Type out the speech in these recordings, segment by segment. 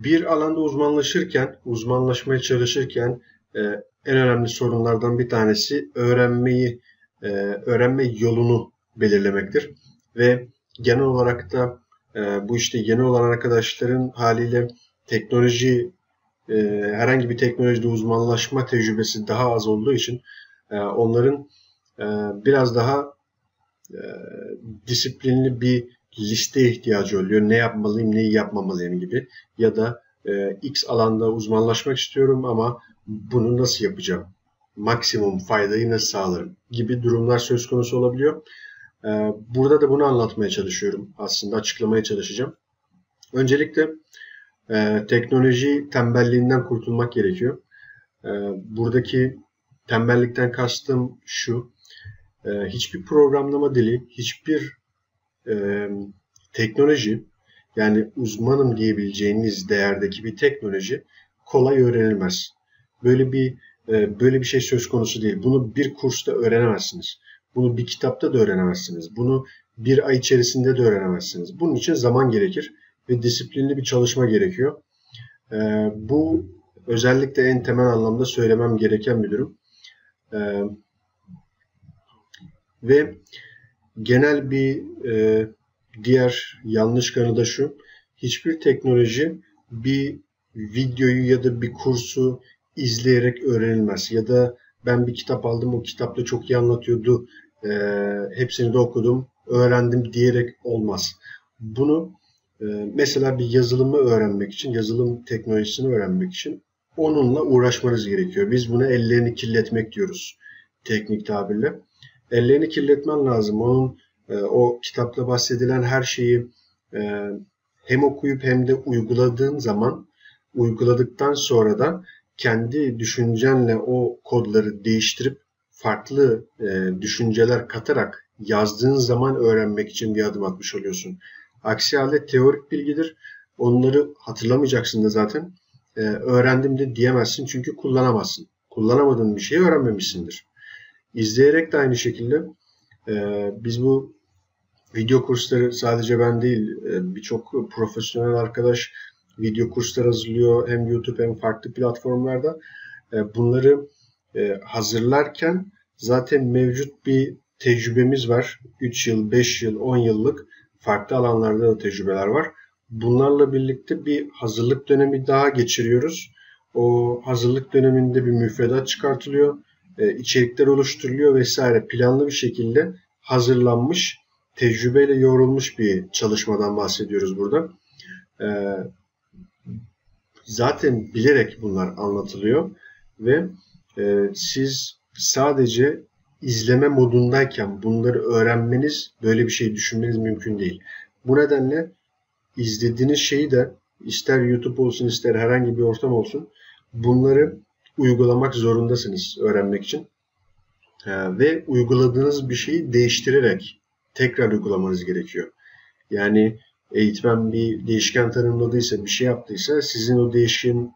bir alanda uzmanlaşırken, uzmanlaşmaya çalışırken e, en önemli sorunlardan bir tanesi öğrenmeyi, e, öğrenme yolunu belirlemektir. Ve genel olarak da e, bu işte yeni olan arkadaşların haliyle teknoloji, e, herhangi bir teknolojide uzmanlaşma tecrübesi daha az olduğu için e, onların e, biraz daha e, disiplinli bir liste ihtiyacı oluyor. Ne yapmalıyım, neyi yapmamalıyım gibi. Ya da e, X alanda uzmanlaşmak istiyorum ama bunu nasıl yapacağım? Maksimum faydayı nasıl sağlarım? Gibi durumlar söz konusu olabiliyor. E, burada da bunu anlatmaya çalışıyorum. Aslında açıklamaya çalışacağım. Öncelikle e, teknoloji tembelliğinden kurtulmak gerekiyor. E, buradaki tembellikten kastım şu. E, hiçbir programlama dili, hiçbir e, teknoloji yani uzmanım diyebileceğiniz değerdeki bir teknoloji kolay öğrenilmez. Böyle bir e, böyle bir şey söz konusu değil. Bunu bir kursta öğrenemezsiniz. Bunu bir kitapta da öğrenemezsiniz. Bunu bir ay içerisinde de öğrenemezsiniz. Bunun için zaman gerekir ve disiplinli bir çalışma gerekiyor. E, bu özellikle en temel anlamda söylemem gereken bir durum. E, ve genel bir e, diğer yanlış kanı da şu. Hiçbir teknoloji bir videoyu ya da bir kursu izleyerek öğrenilmez. Ya da ben bir kitap aldım o kitapta çok iyi anlatıyordu. E, hepsini de okudum, öğrendim diyerek olmaz. Bunu e, mesela bir yazılımı öğrenmek için, yazılım teknolojisini öğrenmek için onunla uğraşmanız gerekiyor. Biz buna ellerini kirletmek diyoruz teknik tabirle. Ellerini kirletmen lazım. Onun e, o kitapta bahsedilen her şeyi e, hem okuyup hem de uyguladığın zaman uyguladıktan sonra da kendi düşüncenle o kodları değiştirip farklı e, düşünceler katarak yazdığın zaman öğrenmek için bir adım atmış oluyorsun. Aksi halde teorik bilgidir. Onları hatırlamayacaksın da zaten. E, öğrendim de diyemezsin çünkü kullanamazsın. Kullanamadığın bir şeyi öğrenmemişsindir. İzleyerek de aynı şekilde e, biz bu video kursları sadece ben değil e, birçok profesyonel arkadaş video kurslar hazırlıyor hem YouTube hem farklı platformlarda. E, bunları e, hazırlarken zaten mevcut bir tecrübemiz var. 3 yıl, 5 yıl, 10 yıllık farklı alanlarda da tecrübeler var. Bunlarla birlikte bir hazırlık dönemi daha geçiriyoruz. O hazırlık döneminde bir müfredat çıkartılıyor, içerikler oluşturuluyor vesaire planlı bir şekilde hazırlanmış tecrübeyle yoğrulmuş bir çalışmadan bahsediyoruz burada. Ee, zaten bilerek bunlar anlatılıyor ve e, siz sadece izleme modundayken bunları öğrenmeniz, böyle bir şey düşünmeniz mümkün değil. Bu nedenle izlediğiniz şeyi de ister YouTube olsun ister herhangi bir ortam olsun bunları uygulamak zorundasınız öğrenmek için. Ee, ve uyguladığınız bir şeyi değiştirerek tekrar uygulamanız gerekiyor. Yani eğitmen bir değişken tanımladıysa, bir şey yaptıysa sizin o değişken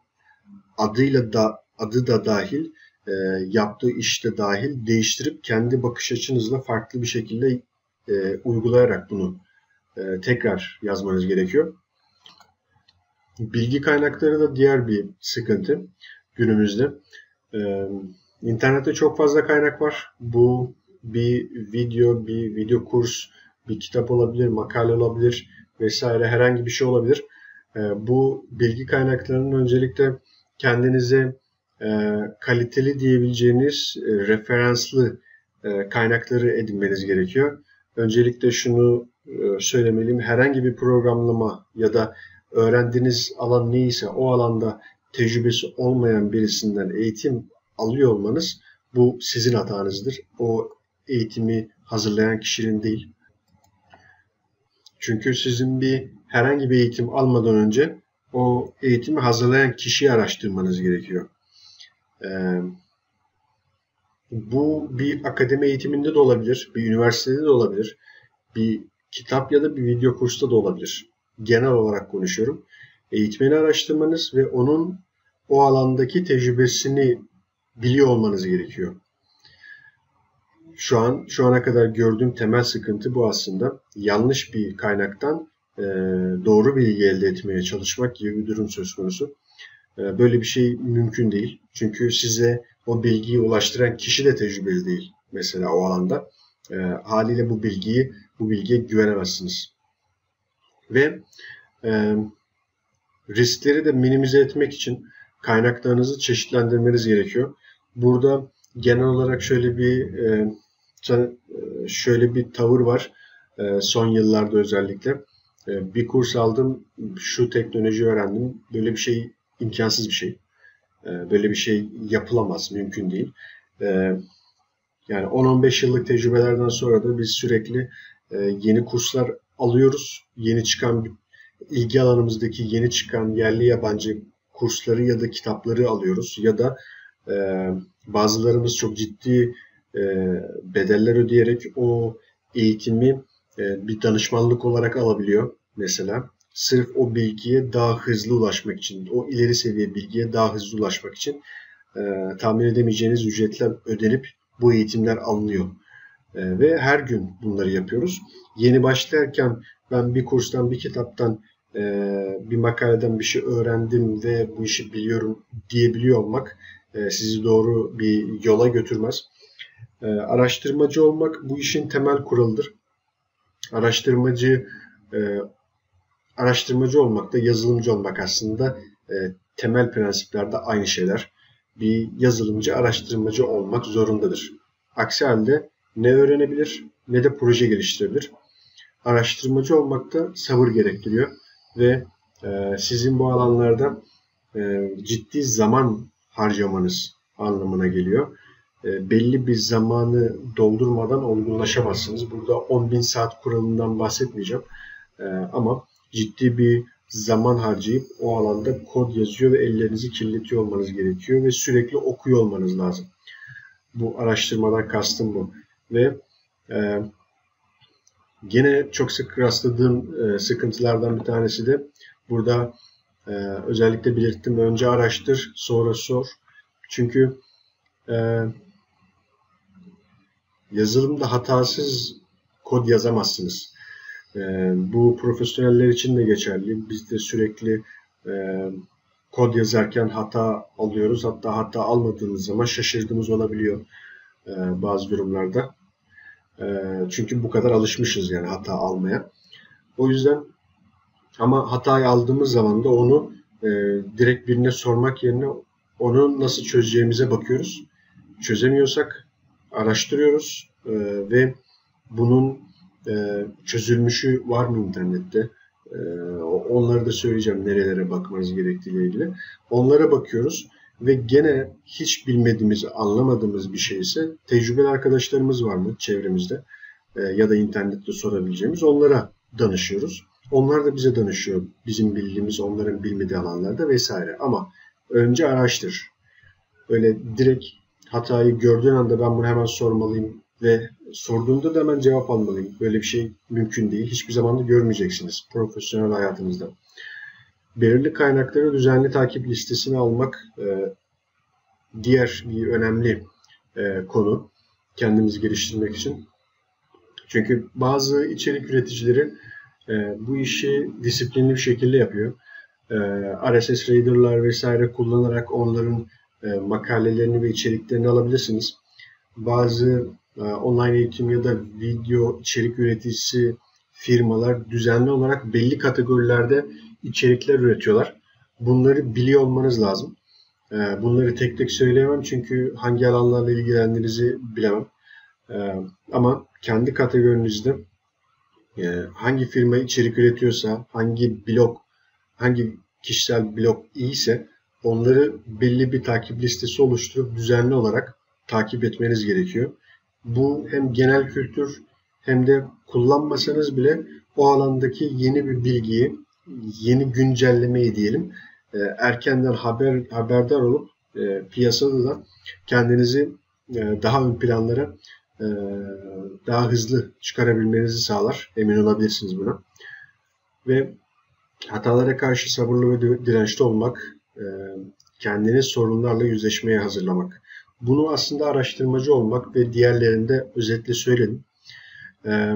adıyla da adı da dahil, e, yaptığı işte dahil değiştirip kendi bakış açınızla farklı bir şekilde e, uygulayarak bunu e, tekrar yazmanız gerekiyor. Bilgi kaynakları da diğer bir sıkıntı günümüzde. E, internette çok fazla kaynak var. Bu bir video, bir video kurs, bir kitap olabilir, makale olabilir vesaire herhangi bir şey olabilir. Ee, bu bilgi kaynaklarının öncelikle kendinize e, kaliteli diyebileceğiniz e, referanslı e, kaynakları edinmeniz gerekiyor. Öncelikle şunu söylemeliyim. Herhangi bir programlama ya da öğrendiğiniz alan neyse o alanda tecrübesi olmayan birisinden eğitim alıyor olmanız bu sizin hatanızdır. O eğitimi hazırlayan kişinin değil. Çünkü sizin bir herhangi bir eğitim almadan önce o eğitimi hazırlayan kişiyi araştırmanız gerekiyor. Ee, bu bir akademi eğitiminde de olabilir, bir üniversitede de olabilir, bir kitap ya da bir video kursta da olabilir. Genel olarak konuşuyorum. Eğitmeni araştırmanız ve onun o alandaki tecrübesini biliyor olmanız gerekiyor. Şu an şu ana kadar gördüğüm temel sıkıntı bu aslında. Yanlış bir kaynaktan doğru bilgi elde etmeye çalışmak gibi bir durum söz konusu. Böyle bir şey mümkün değil. Çünkü size o bilgiyi ulaştıran kişi de tecrübeli değil mesela o alanda. Haliyle bu bilgiyi bu bilgiye güvenemezsiniz. Ve riskleri de minimize etmek için kaynaklarınızı çeşitlendirmeniz gerekiyor. Burada genel olarak şöyle bir e, e, şöyle bir tavır var e, son yıllarda özellikle. Bir kurs aldım, şu teknoloji öğrendim. Böyle bir şey imkansız bir şey. Böyle bir şey yapılamaz, mümkün değil. Yani 10-15 yıllık tecrübelerden sonra da biz sürekli yeni kurslar alıyoruz. Yeni çıkan ilgi alanımızdaki yeni çıkan yerli yabancı kursları ya da kitapları alıyoruz ya da e, bazılarımız çok ciddi e, bedeller ödeyerek o eğitimi e, bir danışmanlık olarak alabiliyor mesela. Sırf o bilgiye daha hızlı ulaşmak için, o ileri seviye bilgiye daha hızlı ulaşmak için e, tahmin edemeyeceğiniz ücretler ödenip bu eğitimler alınıyor. E, ve her gün bunları yapıyoruz. Yeni başlarken ben bir kurstan, bir kitaptan ee, bir makaleden bir şey öğrendim ve bu işi biliyorum diyebiliyor olmak e, sizi doğru bir yola götürmez. Ee, araştırmacı olmak bu işin temel kuralıdır. Araştırmacı e, araştırmacı olmak da yazılımcı olmak aslında e, temel prensiplerde aynı şeyler. Bir yazılımcı araştırmacı olmak zorundadır. Aksi halde ne öğrenebilir ne de proje geliştirebilir. Araştırmacı olmak da sabır gerektiriyor ve e, sizin bu alanlarda e, ciddi zaman harcamanız anlamına geliyor. E, belli bir zamanı doldurmadan olgunlaşamazsınız. Burada 10.000 saat kuralından bahsetmeyeceğim. E, ama ciddi bir zaman harcayıp o alanda kod yazıyor ve ellerinizi kirletiyor olmanız gerekiyor ve sürekli okuyor olmanız lazım. Bu araştırmadan kastım bu. Ve e, Gene çok sık rastladığım e, sıkıntılardan bir tanesi de burada e, özellikle belirttim. Önce araştır, sonra sor. Çünkü e, yazılımda hatasız kod yazamazsınız. E, bu profesyoneller için de geçerli. Biz de sürekli e, kod yazarken hata alıyoruz. Hatta hata almadığımız zaman şaşırdığımız olabiliyor e, bazı durumlarda. Ee, çünkü bu kadar alışmışız yani hata almaya. O yüzden ama hatayı aldığımız zaman da onu e, direkt birine sormak yerine onu nasıl çözeceğimize bakıyoruz. Çözemiyorsak araştırıyoruz e, ve bunun e, çözülmüşü var mı internette? E, onları da söyleyeceğim nerelere bakmanız gerektiğiyle ilgili. Onlara bakıyoruz ve gene hiç bilmediğimiz, anlamadığımız bir şey ise tecrübeli arkadaşlarımız var mı çevremizde e, ya da internette sorabileceğimiz onlara danışıyoruz. Onlar da bize danışıyor. Bizim bildiğimiz, onların bilmediği alanlarda vesaire. Ama önce araştır. Öyle direkt hatayı gördüğün anda ben bunu hemen sormalıyım ve sorduğunda da hemen cevap almalıyım. Böyle bir şey mümkün değil. Hiçbir zaman da görmeyeceksiniz profesyonel hayatınızda belirli kaynakları düzenli takip listesine almak e, diğer bir önemli e, konu kendimizi geliştirmek için. Çünkü bazı içerik üreticileri e, bu işi disiplinli bir şekilde yapıyor. E, RSS Reader'lar vesaire kullanarak onların e, makalelerini ve içeriklerini alabilirsiniz. Bazı e, online eğitim ya da video içerik üreticisi firmalar düzenli olarak belli kategorilerde içerikler üretiyorlar. Bunları biliyor olmanız lazım. Ee, bunları tek tek söyleyemem çünkü hangi alanlarla ilgilendiğinizi bilemem. Ee, ama kendi kategorinizde e, hangi firma içerik üretiyorsa, hangi blog, hangi kişisel blog iyiyse onları belli bir takip listesi oluşturup düzenli olarak takip etmeniz gerekiyor. Bu hem genel kültür hem de kullanmasanız bile o alandaki yeni bir bilgiyi yeni güncellemeyi diyelim e, erkenden haber haberdar olup e, piyasada da kendinizi e, daha ön planlara e, daha hızlı çıkarabilmenizi sağlar. Emin olabilirsiniz buna. Ve hatalara karşı sabırlı ve dirençli olmak, e, kendini sorunlarla yüzleşmeye hazırlamak. Bunu aslında araştırmacı olmak ve diğerlerinde özetle söyledim. E,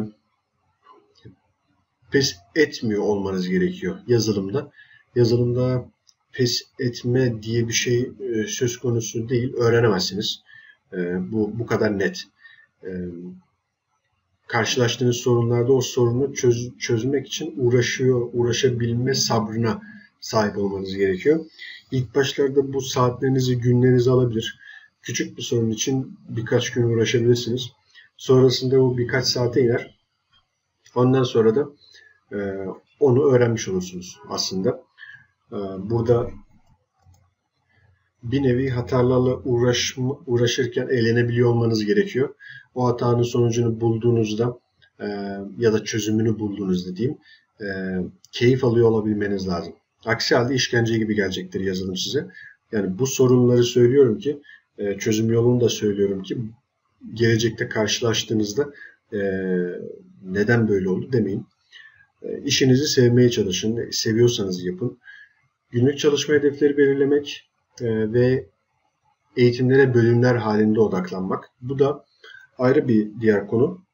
pes etmiyor olmanız gerekiyor yazılımda. Yazılımda pes etme diye bir şey e, söz konusu değil. Öğrenemezsiniz. E, bu bu kadar net. E, karşılaştığınız sorunlarda o sorunu çöz, çözmek için uğraşıyor, uğraşabilme sabrına sahip olmanız gerekiyor. İlk başlarda bu saatlerinizi, günlerinizi alabilir. Küçük bir sorun için birkaç gün uğraşabilirsiniz. Sonrasında o birkaç saate iner. Ondan sonra da onu öğrenmiş olursunuz aslında. E, burada bir nevi hatalarla uğraşma, uğraşırken eğlenebiliyor olmanız gerekiyor. O hatanın sonucunu bulduğunuzda e, ya da çözümünü bulduğunuzda diyeyim e, keyif alıyor olabilmeniz lazım. Aksi halde işkence gibi gelecektir yazılım size. Yani bu sorunları söylüyorum ki e, çözüm yolunu da söylüyorum ki gelecekte karşılaştığınızda e, neden böyle oldu demeyin. E, işinizi sevmeye çalışın. Seviyorsanız yapın. Günlük çalışma hedefleri belirlemek e, ve eğitimlere bölümler halinde odaklanmak. Bu da ayrı bir diğer konu.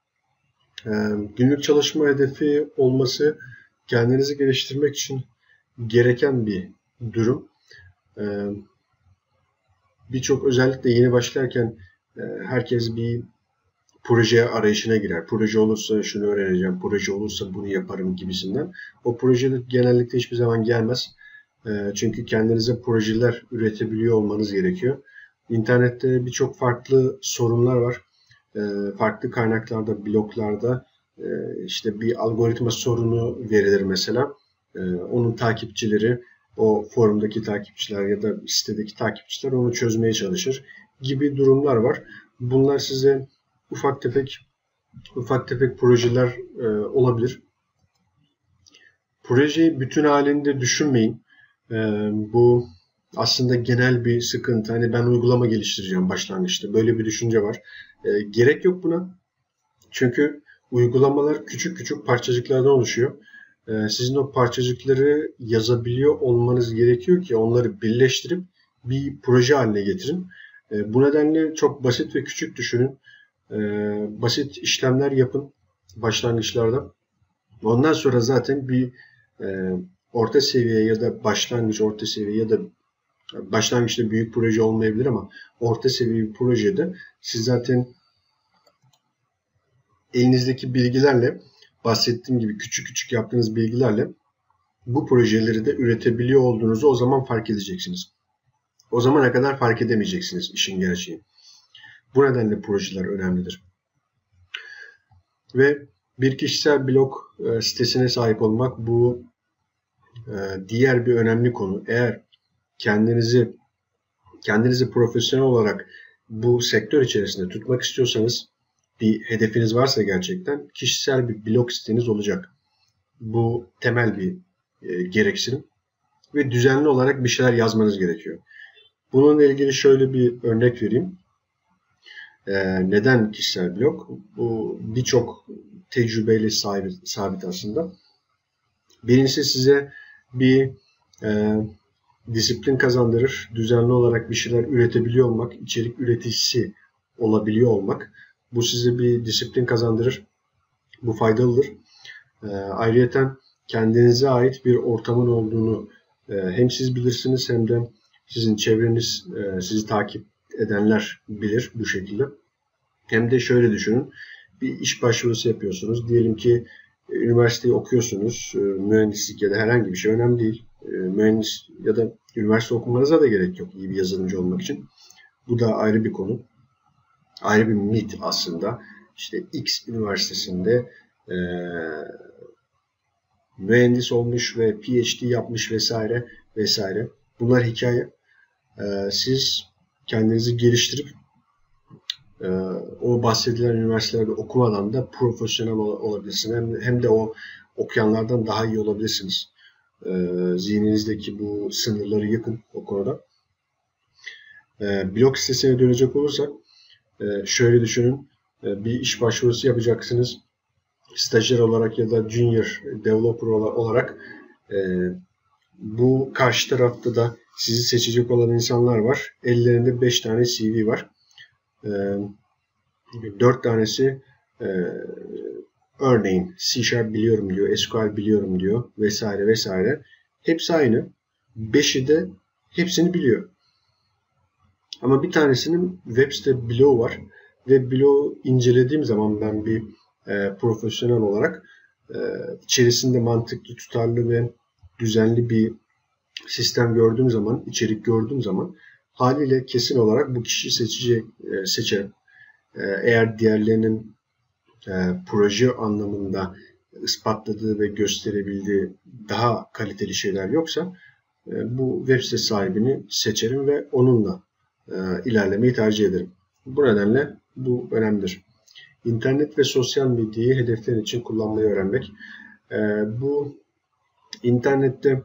E, günlük çalışma hedefi olması kendinizi geliştirmek için gereken bir durum. Birçok özellikle yeni başlarken herkes bir proje arayışına girer. Proje olursa şunu öğreneceğim, proje olursa bunu yaparım gibisinden. O proje de genellikle hiçbir zaman gelmez. Ee, çünkü kendinize projeler üretebiliyor olmanız gerekiyor. İnternette birçok farklı sorunlar var. Ee, farklı kaynaklarda, bloklarda e, işte bir algoritma sorunu verilir mesela. Ee, onun takipçileri, o forumdaki takipçiler ya da sitedeki takipçiler onu çözmeye çalışır gibi durumlar var. Bunlar size ufak tefek ufak tefek projeler e, olabilir. Projeyi bütün halinde düşünmeyin. E, bu aslında genel bir sıkıntı. Hani ben uygulama geliştireceğim başlangıçta. Böyle bir düşünce var. E, gerek yok buna. Çünkü uygulamalar küçük küçük parçacıklardan oluşuyor. E, sizin o parçacıkları yazabiliyor olmanız gerekiyor ki onları birleştirip bir proje haline getirin. E, bu nedenle çok basit ve küçük düşünün. E, basit işlemler yapın başlangıçlarda. Ondan sonra zaten bir e, orta seviye ya da başlangıç orta seviye ya da başlangıçta büyük proje olmayabilir ama orta seviye bir projede siz zaten elinizdeki bilgilerle bahsettiğim gibi küçük küçük yaptığınız bilgilerle bu projeleri de üretebiliyor olduğunuzu o zaman fark edeceksiniz. O zamana kadar fark edemeyeceksiniz işin gerçeği. Bu nedenle projeler önemlidir. Ve bir kişisel blog e, sitesine sahip olmak bu e, diğer bir önemli konu. Eğer kendinizi kendinizi profesyonel olarak bu sektör içerisinde tutmak istiyorsanız bir hedefiniz varsa gerçekten kişisel bir blog siteniz olacak. Bu temel bir e, gereksinim ve düzenli olarak bir şeyler yazmanız gerekiyor. Bununla ilgili şöyle bir örnek vereyim. Ee, neden kişisel blog? Bu birçok tecrübeyle sabit, sabit aslında. Birincisi size bir e, disiplin kazandırır. Düzenli olarak bir şeyler üretebiliyor olmak, içerik üreticisi olabiliyor olmak. Bu size bir disiplin kazandırır. Bu faydalıdır. E, ayrıyeten kendinize ait bir ortamın olduğunu e, hem siz bilirsiniz hem de sizin çevreniz, e, sizi takip edenler bilir bu şekilde. Hem de şöyle düşünün. Bir iş başvurusu yapıyorsunuz. Diyelim ki e, üniversiteyi okuyorsunuz. E, mühendislik ya da herhangi bir şey önemli değil. Mühendis ya da üniversite okumanıza da gerek yok iyi bir yazılımcı olmak için. Bu da ayrı bir konu. Ayrı bir mit aslında. İşte X üniversitesinde e, mühendis olmuş ve PhD yapmış vesaire vesaire. Bunlar hikaye. Ee, siz kendinizi geliştirip e, o bahsedilen üniversitelerde okumadan da profesyonel olabilirsiniz. Hem, hem de o okuyanlardan daha iyi olabilirsiniz. E, zihninizdeki bu sınırları yakın o konuda. E, blog sitesine dönecek olursak e, şöyle düşünün. E, bir iş başvurusu yapacaksınız. Stajyer olarak ya da junior developer olarak e, bu karşı tarafta da sizi seçecek olan insanlar var. Ellerinde 5 tane CV var. E, 4 tanesi e, Örneğin C Sharp biliyorum diyor, SQL biliyorum diyor vesaire vesaire. Hepsi aynı. Beşi de hepsini biliyor. Ama bir tanesinin web site bloğu var ve bloğu incelediğim zaman ben bir e, profesyonel olarak e, içerisinde mantıklı, tutarlı ve düzenli bir sistem gördüğüm zaman, içerik gördüğüm zaman haliyle kesin olarak bu kişiyi seçecek, e, seçerim. E, eğer diğerlerinin e, proje anlamında ispatladığı ve gösterebildiği daha kaliteli şeyler yoksa bu web site sahibini seçerim ve onunla ilerlemeyi tercih ederim. Bu nedenle bu önemlidir. İnternet ve sosyal medyayı hedefler için kullanmayı öğrenmek. Bu internette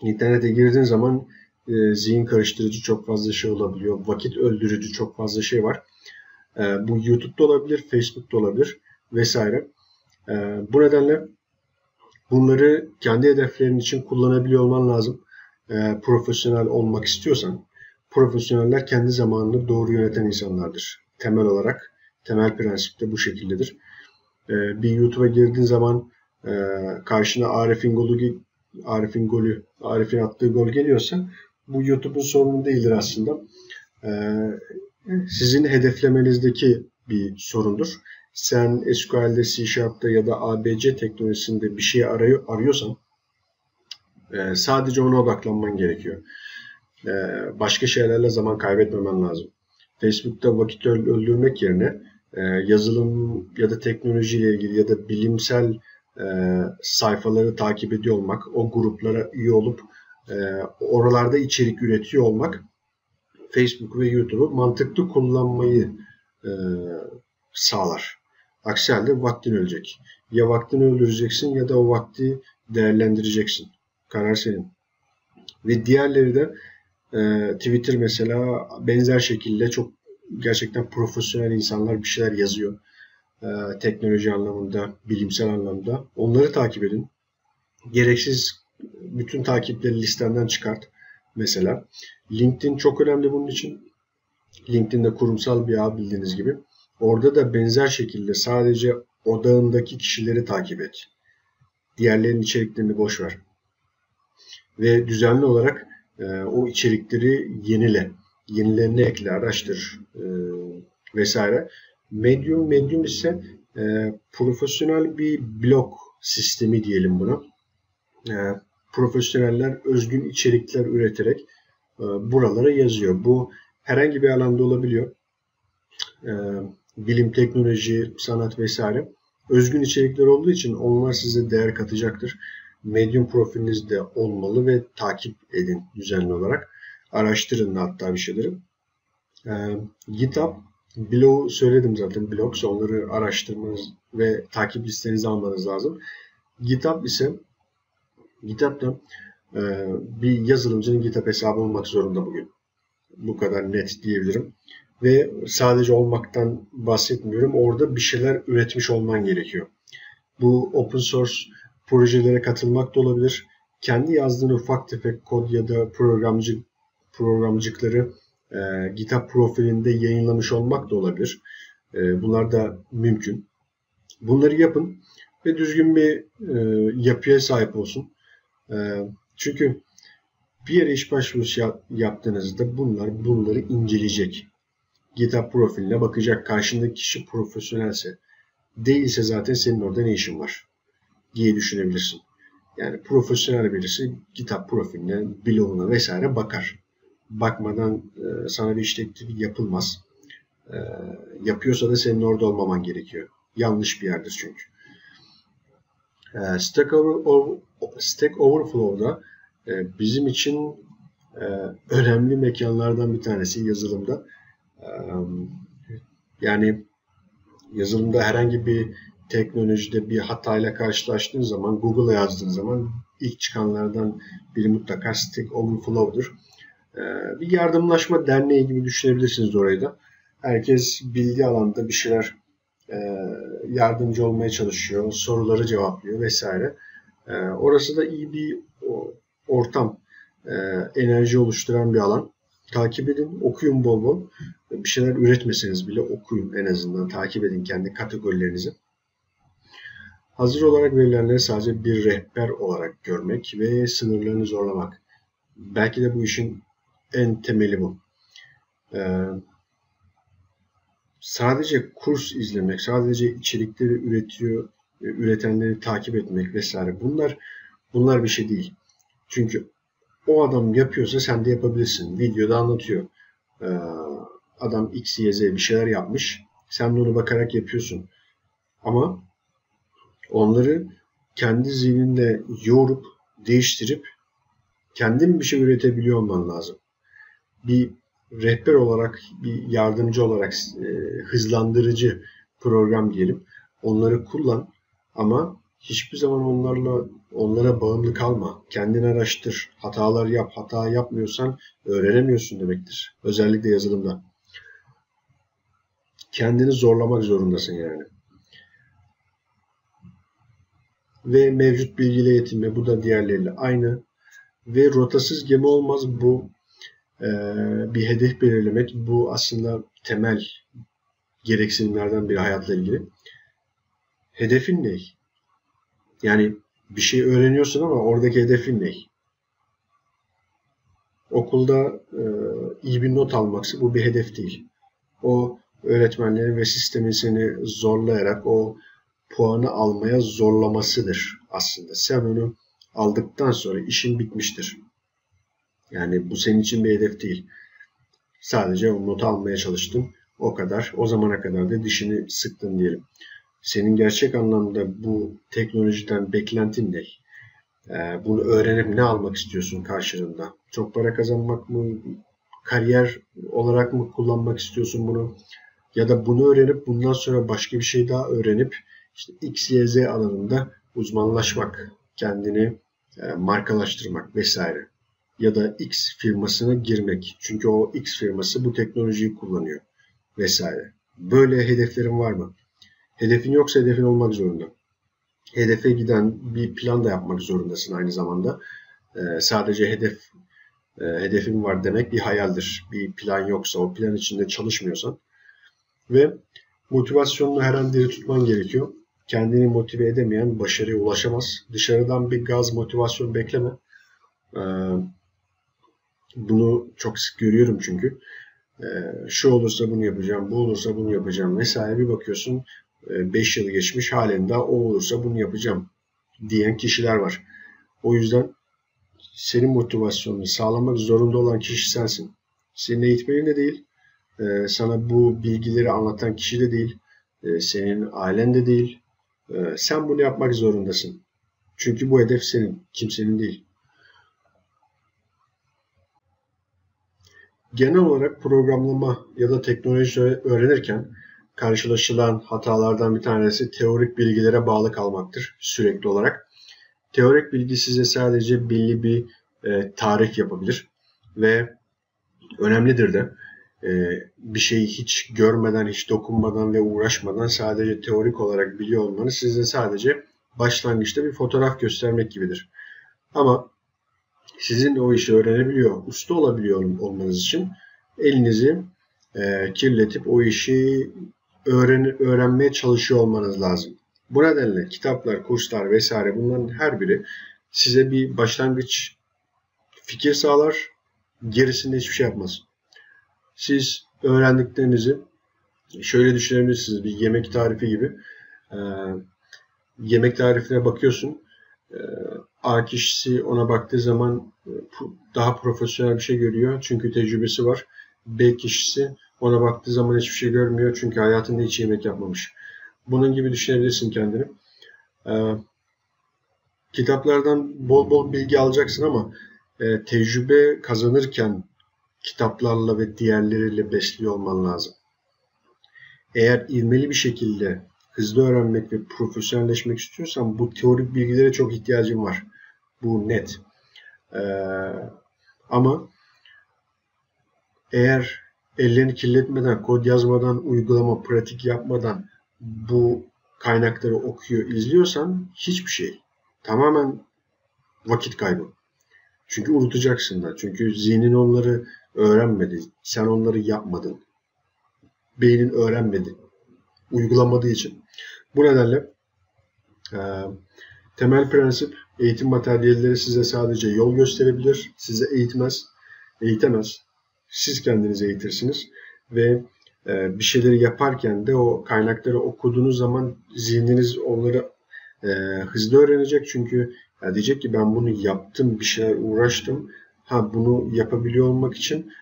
internete girdiğin zaman e, zihin karıştırıcı çok fazla şey olabiliyor. Vakit öldürücü çok fazla şey var. E, bu YouTube'da olabilir, Facebook'ta olabilir vesaire. E, bu nedenle bunları kendi hedeflerin için kullanabiliyor olman lazım. E, profesyonel olmak istiyorsan, profesyoneller kendi zamanını doğru yöneten insanlardır. Temel olarak, temel prensip de bu şekildedir. E, bir YouTube'a girdiğin zaman e, karşına Arif'in golü Arif'in golü, Arif'in attığı gol geliyorsa bu YouTube'un sorunu değildir aslında. Ee, sizin hedeflemenizdeki bir sorundur. Sen SQL'de, C Sharp'ta ya da ABC teknolojisinde bir şey arıyor, arıyorsan e, sadece ona odaklanman gerekiyor. E, başka şeylerle zaman kaybetmemen lazım. Facebook'ta vakit öldürmek yerine e, yazılım ya da teknolojiyle ilgili ya da bilimsel e, sayfaları takip ediyor olmak, o gruplara üye olup e, oralarda içerik üretiyor olmak Facebook ve YouTube'u mantıklı kullanmayı e, sağlar. Aksi halde vaktin ölecek. Ya vaktini öldüreceksin ya da o vakti değerlendireceksin. Karar senin. Ve diğerleri de e, Twitter mesela benzer şekilde çok gerçekten profesyonel insanlar bir şeyler yazıyor. E, teknoloji anlamında, bilimsel anlamda. Onları takip edin. Gereksiz bütün takipleri listenden çıkart mesela. LinkedIn çok önemli bunun için. LinkedIn'de kurumsal bir ağ bildiğiniz gibi. Orada da benzer şekilde sadece odağındaki kişileri takip et. Diğerlerinin içeriklerini boş ver. Ve düzenli olarak e, o içerikleri yenile. Yenilerini ekle, araştır e, vesaire. Medium, Medium ise e, profesyonel bir blog sistemi diyelim buna. E, profesyoneller özgün içerikler üreterek e, buralara yazıyor. Bu herhangi bir alanda olabiliyor. E, bilim, teknoloji, sanat vesaire. Özgün içerikler olduğu için onlar size değer katacaktır. Medium profiliniz de olmalı ve takip edin düzenli olarak. Araştırın hatta bir şeyleri. E, GitHub Blog söyledim zaten. Blogs onları araştırmanız ve takip listenizi almanız lazım. GitHub ise GitHub'da e, bir yazılımcının GitHub hesabı olmak zorunda bugün. Bu kadar net diyebilirim. Ve sadece olmaktan bahsetmiyorum. Orada bir şeyler üretmiş olman gerekiyor. Bu open source projelere katılmak da olabilir. Kendi yazdığın ufak tefek kod ya da programcı programcıkları e, GitHub profilinde yayınlamış olmak da olabilir. E, bunlar da mümkün. Bunları yapın ve düzgün bir e, yapıya sahip olsun. E, çünkü bir yere iş başvurusu yap, yaptığınızda bunlar bunları inceleyecek. GitHub profiline bakacak. Karşındaki kişi profesyonelse. Değilse zaten senin orada ne işin var diye düşünebilirsin. Yani profesyonel birisi GitHub profiline, bloguna vesaire bakar bakmadan e, sana bir iş teklifi yapılmaz. E, yapıyorsa da senin orada olmaman gerekiyor. Yanlış bir yerdir çünkü. E, Stack, Over, Stack Overflow'da bizim için önemli mekanlardan bir tanesi yazılımda. Yani yazılımda herhangi bir teknolojide bir hatayla karşılaştığın zaman Google'a yazdığın zaman ilk çıkanlardan biri mutlaka Stack Overflow'dur. Ee, bir yardımlaşma derneği gibi düşünebilirsiniz orayı da. Herkes bildiği alanda bir şeyler e, yardımcı olmaya çalışıyor, soruları cevaplıyor vesaire. Ee, orası da iyi bir ortam, e, enerji oluşturan bir alan. Takip edin, okuyun bol bol. Bir şeyler üretmeseniz bile okuyun en azından. Takip edin kendi kategorilerinizi. Hazır olarak verilenleri sadece bir rehber olarak görmek ve sınırlarını zorlamak. Belki de bu işin en temeli bu. Ee, sadece kurs izlemek, sadece içerikleri üretiyor, e, üretenleri takip etmek vesaire. Bunlar bunlar bir şey değil. Çünkü o adam yapıyorsa sen de yapabilirsin. Videoda anlatıyor. Ee, adam X, Y, Z bir şeyler yapmış. Sen de onu bakarak yapıyorsun. Ama onları kendi zihninde yoğurup, değiştirip kendin bir şey üretebiliyor olman lazım. Bir rehber olarak, bir yardımcı olarak e, hızlandırıcı program diyelim. Onları kullan ama hiçbir zaman onlarla onlara bağımlı kalma. Kendini araştır, hatalar yap. Hata yapmıyorsan öğrenemiyorsun demektir. Özellikle yazılımda. Kendini zorlamak zorundasın yani. Ve mevcut bilgiyle yetinme. Bu da diğerleriyle aynı. Ve rotasız gemi olmaz. Bu e, bir hedef belirlemek. Bu aslında temel gereksinimlerden biri hayatla ilgili. Hedefin ne? Yani bir şey öğreniyorsun ama oradaki hedefin ne? Okulda e, iyi bir not almaksa bu bir hedef değil. O öğretmenlerin ve sistemin seni zorlayarak o puanı almaya zorlamasıdır aslında. Sen onu aldıktan sonra işin bitmiştir. Yani bu senin için bir hedef değil. Sadece o notu almaya çalıştın. O kadar. O zamana kadar da dişini sıktın diyelim. Senin gerçek anlamda bu teknolojiden beklentin ne? Ee, bunu öğrenip ne almak istiyorsun karşılığında? Çok para kazanmak mı? Kariyer olarak mı kullanmak istiyorsun bunu? Ya da bunu öğrenip bundan sonra başka bir şey daha öğrenip işte X, Y, Z alanında uzmanlaşmak, kendini e, markalaştırmak vesaire. Ya da X firmasına girmek. Çünkü o X firması bu teknolojiyi kullanıyor vesaire. Böyle hedeflerin var mı? Hedefin yoksa hedefin olmak zorunda. Hedefe giden bir plan da yapmak zorundasın aynı zamanda. Ee, sadece hedef e, hedefim var demek bir hayaldir. Bir plan yoksa, o plan içinde çalışmıyorsan ve motivasyonunu her an diri tutman gerekiyor. Kendini motive edemeyen başarıya ulaşamaz. Dışarıdan bir gaz motivasyon bekleme. Ee, bunu çok sık görüyorum çünkü. Ee, şu olursa bunu yapacağım, bu olursa bunu yapacağım vesaire bir bakıyorsun 5 yıl geçmiş halinde o olursa bunu yapacağım diyen kişiler var. O yüzden senin motivasyonunu sağlamak zorunda olan kişi sensin. Senin eğitmenin de değil, e, sana bu bilgileri anlatan kişi de değil, e, senin ailen de değil. E, sen bunu yapmak zorundasın. Çünkü bu hedef senin, kimsenin değil. Genel olarak programlama ya da teknoloji öğrenirken karşılaşılan hatalardan bir tanesi teorik bilgilere bağlı kalmaktır sürekli olarak. Teorik bilgi size sadece belli bir e, tarif yapabilir ve önemlidir de e, bir şeyi hiç görmeden, hiç dokunmadan ve uğraşmadan sadece teorik olarak biliyor olmanız size sadece başlangıçta bir fotoğraf göstermek gibidir. Ama sizin o işi öğrenebiliyor, usta olabiliyor olmanız için elinizi e, kirletip o işi öğren öğrenmeye çalışıyor olmanız lazım. Bu nedenle kitaplar, kurslar vesaire bunların her biri size bir başlangıç fikir sağlar, gerisinde hiçbir şey yapmaz. Siz öğrendiklerinizi şöyle düşünebilirsiniz bir yemek tarifi gibi. Ee, yemek tarifine bakıyorsun. A kişisi ona baktığı zaman e, daha profesyonel bir şey görüyor çünkü tecrübesi var. B kişisi ona baktığı zaman hiçbir şey görmüyor çünkü hayatında hiç yemek yapmamış. Bunun gibi düşünebilirsin kendini. Ee, kitaplardan bol bol bilgi alacaksın ama e, tecrübe kazanırken kitaplarla ve diğerleriyle besliyor olman lazım. Eğer ilmeli bir şekilde hızlı öğrenmek ve profesyonelleşmek istiyorsan bu teorik bilgilere çok ihtiyacın var. Bu net. Ee, ama eğer ellerini kirletmeden, kod yazmadan, uygulama, pratik yapmadan bu kaynakları okuyor, izliyorsan hiçbir şey. Tamamen vakit kaybı. Çünkü unutacaksın da. Çünkü zihnin onları öğrenmedi. Sen onları yapmadın. Beynin öğrenmedi. Uygulamadığı için. Bu nedenle Ee, temel prensip eğitim materyalleri size sadece yol gösterebilir, size eğitmez, eğitemez. Siz kendiniz eğitirsiniz ve e, bir şeyleri yaparken de o kaynakları okuduğunuz zaman zihniniz onları e, hızlı öğrenecek. Çünkü ya diyecek ki ben bunu yaptım, bir şeyler uğraştım. Ha bunu yapabiliyor olmak için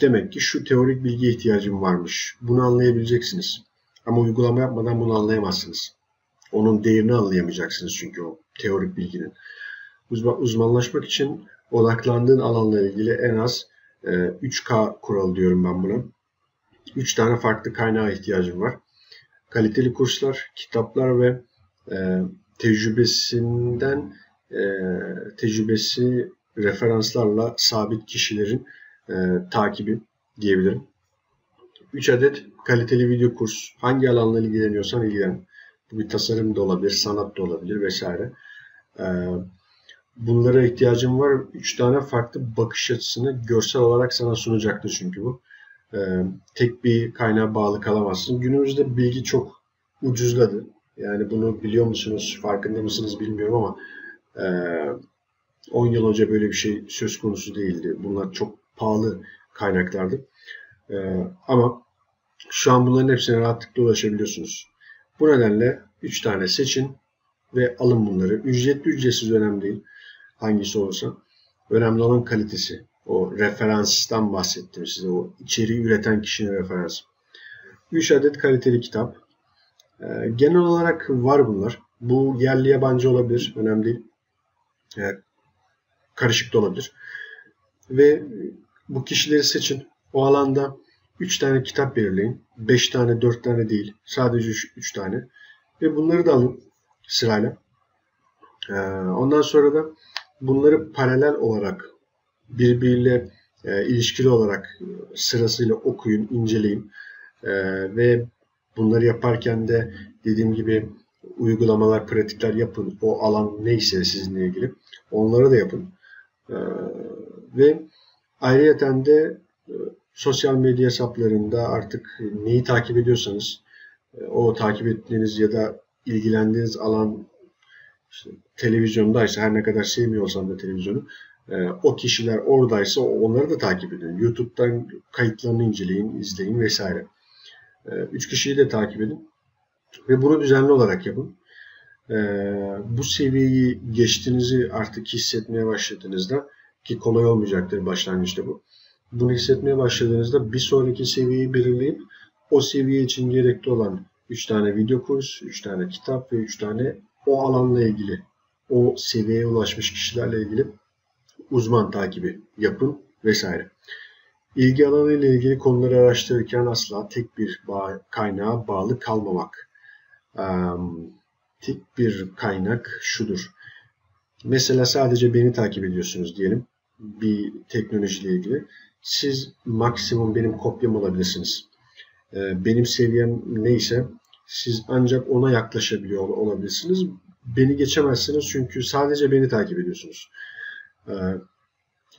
demek ki şu teorik bilgiye ihtiyacım varmış. Bunu anlayabileceksiniz. Ama uygulama yapmadan bunu anlayamazsınız. Onun değerini anlayamayacaksınız çünkü o teorik bilginin. Uzmanlaşmak için odaklandığın alanla ilgili en az 3K e, kuralı diyorum ben buna. 3 tane farklı kaynağa ihtiyacım var. Kaliteli kurslar, kitaplar ve e, tecrübesinden e, tecrübesi referanslarla sabit kişilerin takibi diyebilirim. 3 adet kaliteli video kurs. Hangi alanla ilgileniyorsan ilgilen. Bu bir tasarım da olabilir, sanat da olabilir vesaire. E, bunlara ihtiyacım var. 3 tane farklı bakış açısını görsel olarak sana sunacaktır çünkü bu. E, tek bir kaynağa bağlı kalamazsın. Günümüzde bilgi çok ucuzladı. Yani bunu biliyor musunuz, farkında mısınız bilmiyorum ama e, 10 yıl önce böyle bir şey söz konusu değildi. Bunlar çok pahalı kaynaklardı. E, ama şu an bunların hepsine rahatlıkla ulaşabiliyorsunuz. Bu nedenle 3 tane seçin ve alın bunları. Ücretli ücretsiz önemli değil. Hangisi olursa. Önemli olan kalitesi. O referanstan bahsettim size. O içeriği üreten kişinin referansı. 3 adet kaliteli kitap. Ee, genel olarak var bunlar. Bu yerli yabancı olabilir. Önemli değil. Ee, karışık da olabilir. Ve bu kişileri seçin. O alanda 3 tane kitap belirleyin. 5 tane, 4 tane değil. Sadece 3 tane. Ve bunları da alın sırayla. Ee, ondan sonra da bunları paralel olarak birbiriyle e, ilişkili olarak sırasıyla okuyun, inceleyin. E, ve bunları yaparken de dediğim gibi uygulamalar, pratikler yapın. O alan neyse sizinle ilgili onları da yapın. E, ve ayrıyeten de e, sosyal medya hesaplarında artık neyi takip ediyorsanız e, o takip ettiğiniz ya da ilgilendiğiniz alan işte, televizyondaysa her ne kadar sevmiyorsan da televizyonu e, o kişiler oradaysa onları da takip edin. YouTube'dan kayıtlarını inceleyin, izleyin vesaire. E, üç kişiyi de takip edin. Ve bunu düzenli olarak yapın. E, bu seviyeyi geçtiğinizi artık hissetmeye başladığınızda ki kolay olmayacaktır başlangıçta bu. Bunu hissetmeye başladığınızda bir sonraki seviyeyi belirleyip o seviye için gerekli olan 3 tane video kurs, 3 tane kitap ve 3 tane o alanla ilgili, o seviyeye ulaşmış kişilerle ilgili uzman takibi yapın vesaire. İlgi alanı ile ilgili konuları araştırırken asla tek bir bağ, kaynağa bağlı kalmamak. Um, tek bir kaynak şudur. Mesela sadece beni takip ediyorsunuz diyelim bir teknolojiyle ilgili. Siz maksimum benim kopyam olabilirsiniz. Benim seviyem neyse siz ancak ona yaklaşabiliyor olabilirsiniz. Beni geçemezsiniz çünkü sadece beni takip ediyorsunuz.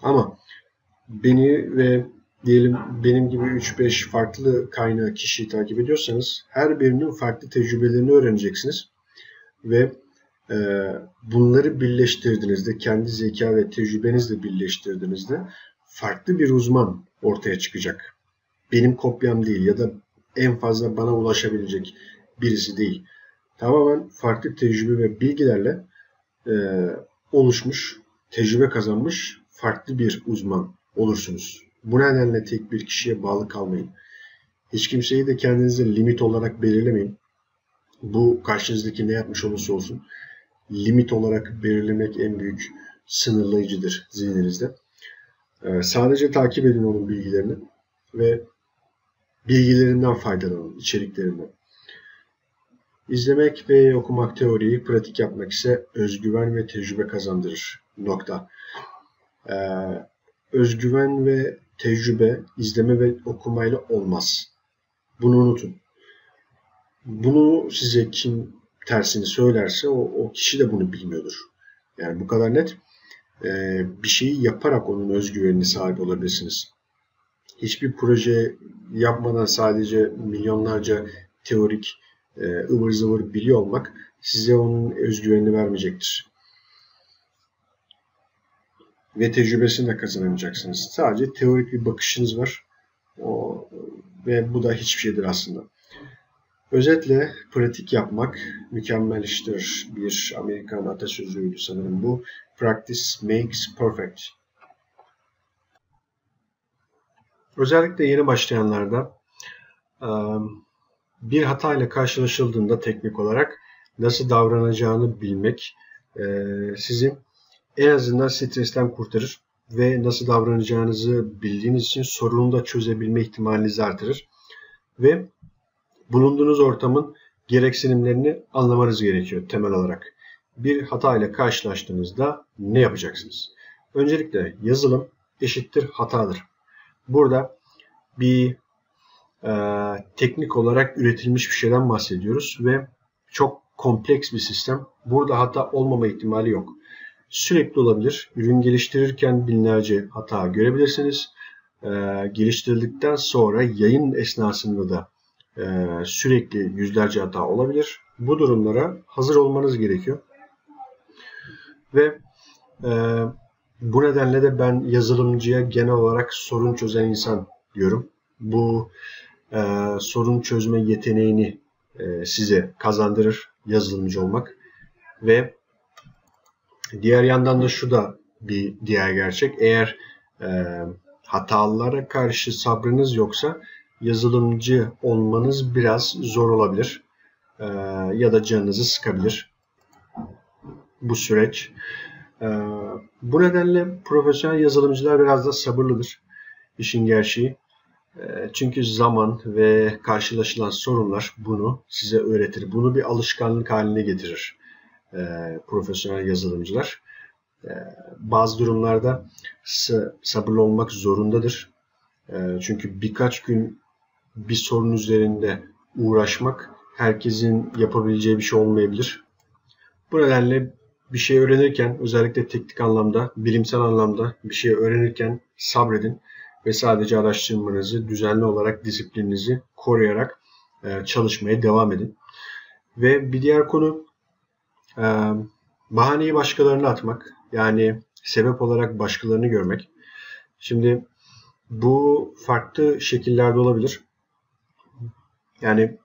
Ama beni ve diyelim benim gibi 3-5 farklı kaynağı kişiyi takip ediyorsanız her birinin farklı tecrübelerini öğreneceksiniz. Ve e, bunları birleştirdiğinizde, kendi zeka ve tecrübenizle birleştirdiğinizde farklı bir uzman ortaya çıkacak. Benim kopyam değil ya da en fazla bana ulaşabilecek birisi değil. Tamamen farklı tecrübe ve bilgilerle e, oluşmuş, tecrübe kazanmış farklı bir uzman olursunuz. Bu nedenle tek bir kişiye bağlı kalmayın. Hiç kimseyi de kendinize limit olarak belirlemeyin. Bu karşınızdaki ne yapmış olursa olsun limit olarak belirlemek en büyük sınırlayıcıdır zihninizde. Ee, sadece takip edin onun bilgilerini ve bilgilerinden faydalanın, içeriklerinden. İzlemek ve okumak teoriyi, pratik yapmak ise özgüven ve tecrübe kazandırır. Nokta. Ee, özgüven ve tecrübe izleme ve okumayla olmaz. Bunu unutun. Bunu size kim tersini söylerse o, o kişi de bunu bilmiyordur. Yani bu kadar net. Ee, bir şeyi yaparak onun özgüvenine sahip olabilirsiniz. Hiçbir proje yapmadan sadece milyonlarca teorik e, ıvır zıvır biliyor olmak size onun özgüvenini vermeyecektir. Ve tecrübesini de kazanamayacaksınız. Sadece teorik bir bakışınız var. O, ve bu da hiçbir şeydir aslında. Özetle pratik yapmak mükemmel iştir. Bir Amerikan atasözüydü sanırım bu. Practice makes perfect. Özellikle yeni başlayanlarda bir hata ile karşılaşıldığında teknik olarak nasıl davranacağını bilmek sizi en azından stresten kurtarır ve nasıl davranacağınızı bildiğiniz için sorunu da çözebilme ihtimalinizi artırır. Ve bulunduğunuz ortamın gereksinimlerini anlamanız gerekiyor temel olarak. Bir hata ile karşılaştığınızda ne yapacaksınız? Öncelikle yazılım eşittir hatadır. Burada bir e, teknik olarak üretilmiş bir şeyden bahsediyoruz ve çok kompleks bir sistem. Burada hata olmama ihtimali yok. Sürekli olabilir. Ürün geliştirirken binlerce hata görebilirsiniz. E, geliştirildikten sonra yayın esnasında da e, sürekli yüzlerce hata olabilir. Bu durumlara hazır olmanız gerekiyor. Ve e, bu nedenle de ben yazılımcıya genel olarak sorun çözen insan diyorum. Bu e, sorun çözme yeteneğini e, size kazandırır yazılımcı olmak. Ve diğer yandan da şu da bir diğer gerçek. Eğer e, hatalara karşı sabrınız yoksa yazılımcı olmanız biraz zor olabilir. E, ya da canınızı sıkabilir bu süreç. E, bu nedenle profesyonel yazılımcılar biraz da sabırlıdır. İşin gerçeği. E, çünkü zaman ve karşılaşılan sorunlar bunu size öğretir. Bunu bir alışkanlık haline getirir e, profesyonel yazılımcılar. E, bazı durumlarda sabırlı olmak zorundadır. E, çünkü birkaç gün bir sorun üzerinde uğraşmak herkesin yapabileceği bir şey olmayabilir. Bu nedenle bir şey öğrenirken özellikle teknik anlamda, bilimsel anlamda bir şey öğrenirken sabredin ve sadece araştırmanızı düzenli olarak disiplininizi koruyarak e, çalışmaya devam edin. Ve bir diğer konu e, bahaneyi başkalarına atmak. Yani sebep olarak başkalarını görmek. Şimdi bu farklı şekillerde olabilir. Yani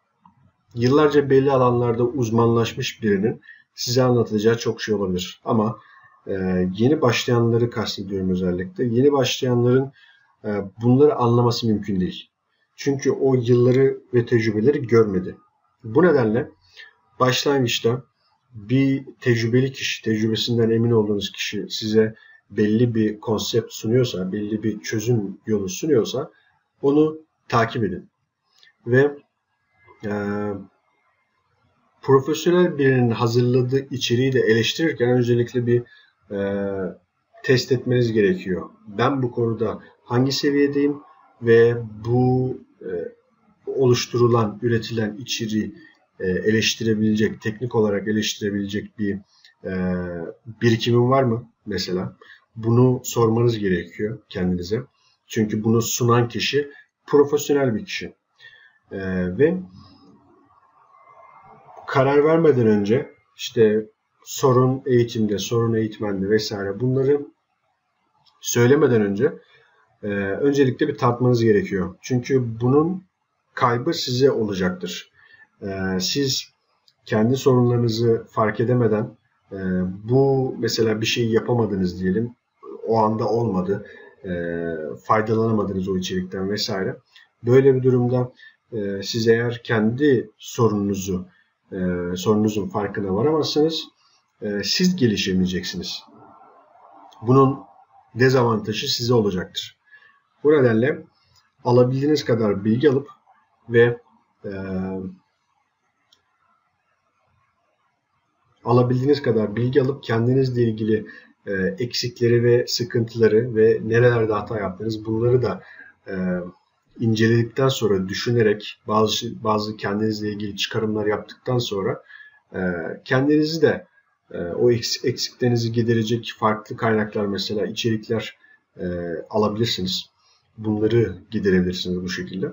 yıllarca belli alanlarda uzmanlaşmış birinin size anlatacağı çok şey olabilir. Ama e, yeni başlayanları kastediyorum özellikle. Yeni başlayanların e, bunları anlaması mümkün değil. Çünkü o yılları ve tecrübeleri görmedi. Bu nedenle başlangıçta bir tecrübeli kişi, tecrübesinden emin olduğunuz kişi size belli bir konsept sunuyorsa, belli bir çözüm yolu sunuyorsa onu takip edin. Ve e, profesyonel birinin hazırladığı içeriği de eleştirirken öncelikle bir e, test etmeniz gerekiyor. Ben bu konuda hangi seviyedeyim ve bu e, oluşturulan, üretilen içeriği e, eleştirebilecek, teknik olarak eleştirebilecek bir e, birikimim var mı mesela? Bunu sormanız gerekiyor kendinize. Çünkü bunu sunan kişi profesyonel bir kişi. E, ve karar vermeden önce işte sorun eğitimde, sorun eğitmende vesaire bunları söylemeden önce e, öncelikle bir tartmanız gerekiyor. Çünkü bunun kaybı size olacaktır. E, siz kendi sorunlarınızı fark edemeden e, bu mesela bir şey yapamadınız diyelim, o anda olmadı, e, faydalanamadınız o içerikten vesaire. Böyle bir durumda e, siz eğer kendi sorununuzu e, sorununuzun farkına varamazsanız e, siz gelişemeyeceksiniz. Bunun dezavantajı size olacaktır. Bu nedenle alabildiğiniz kadar bilgi alıp ve e, alabildiğiniz kadar bilgi alıp kendinizle ilgili e, eksikleri ve sıkıntıları ve nerelerde hata yaptınız bunları da e, inceledikten sonra düşünerek bazı bazı kendinizle ilgili çıkarımlar yaptıktan sonra e, kendinizi de e, o eksiklerinizi giderecek farklı kaynaklar mesela içerikler e, alabilirsiniz. Bunları giderebilirsiniz bu şekilde.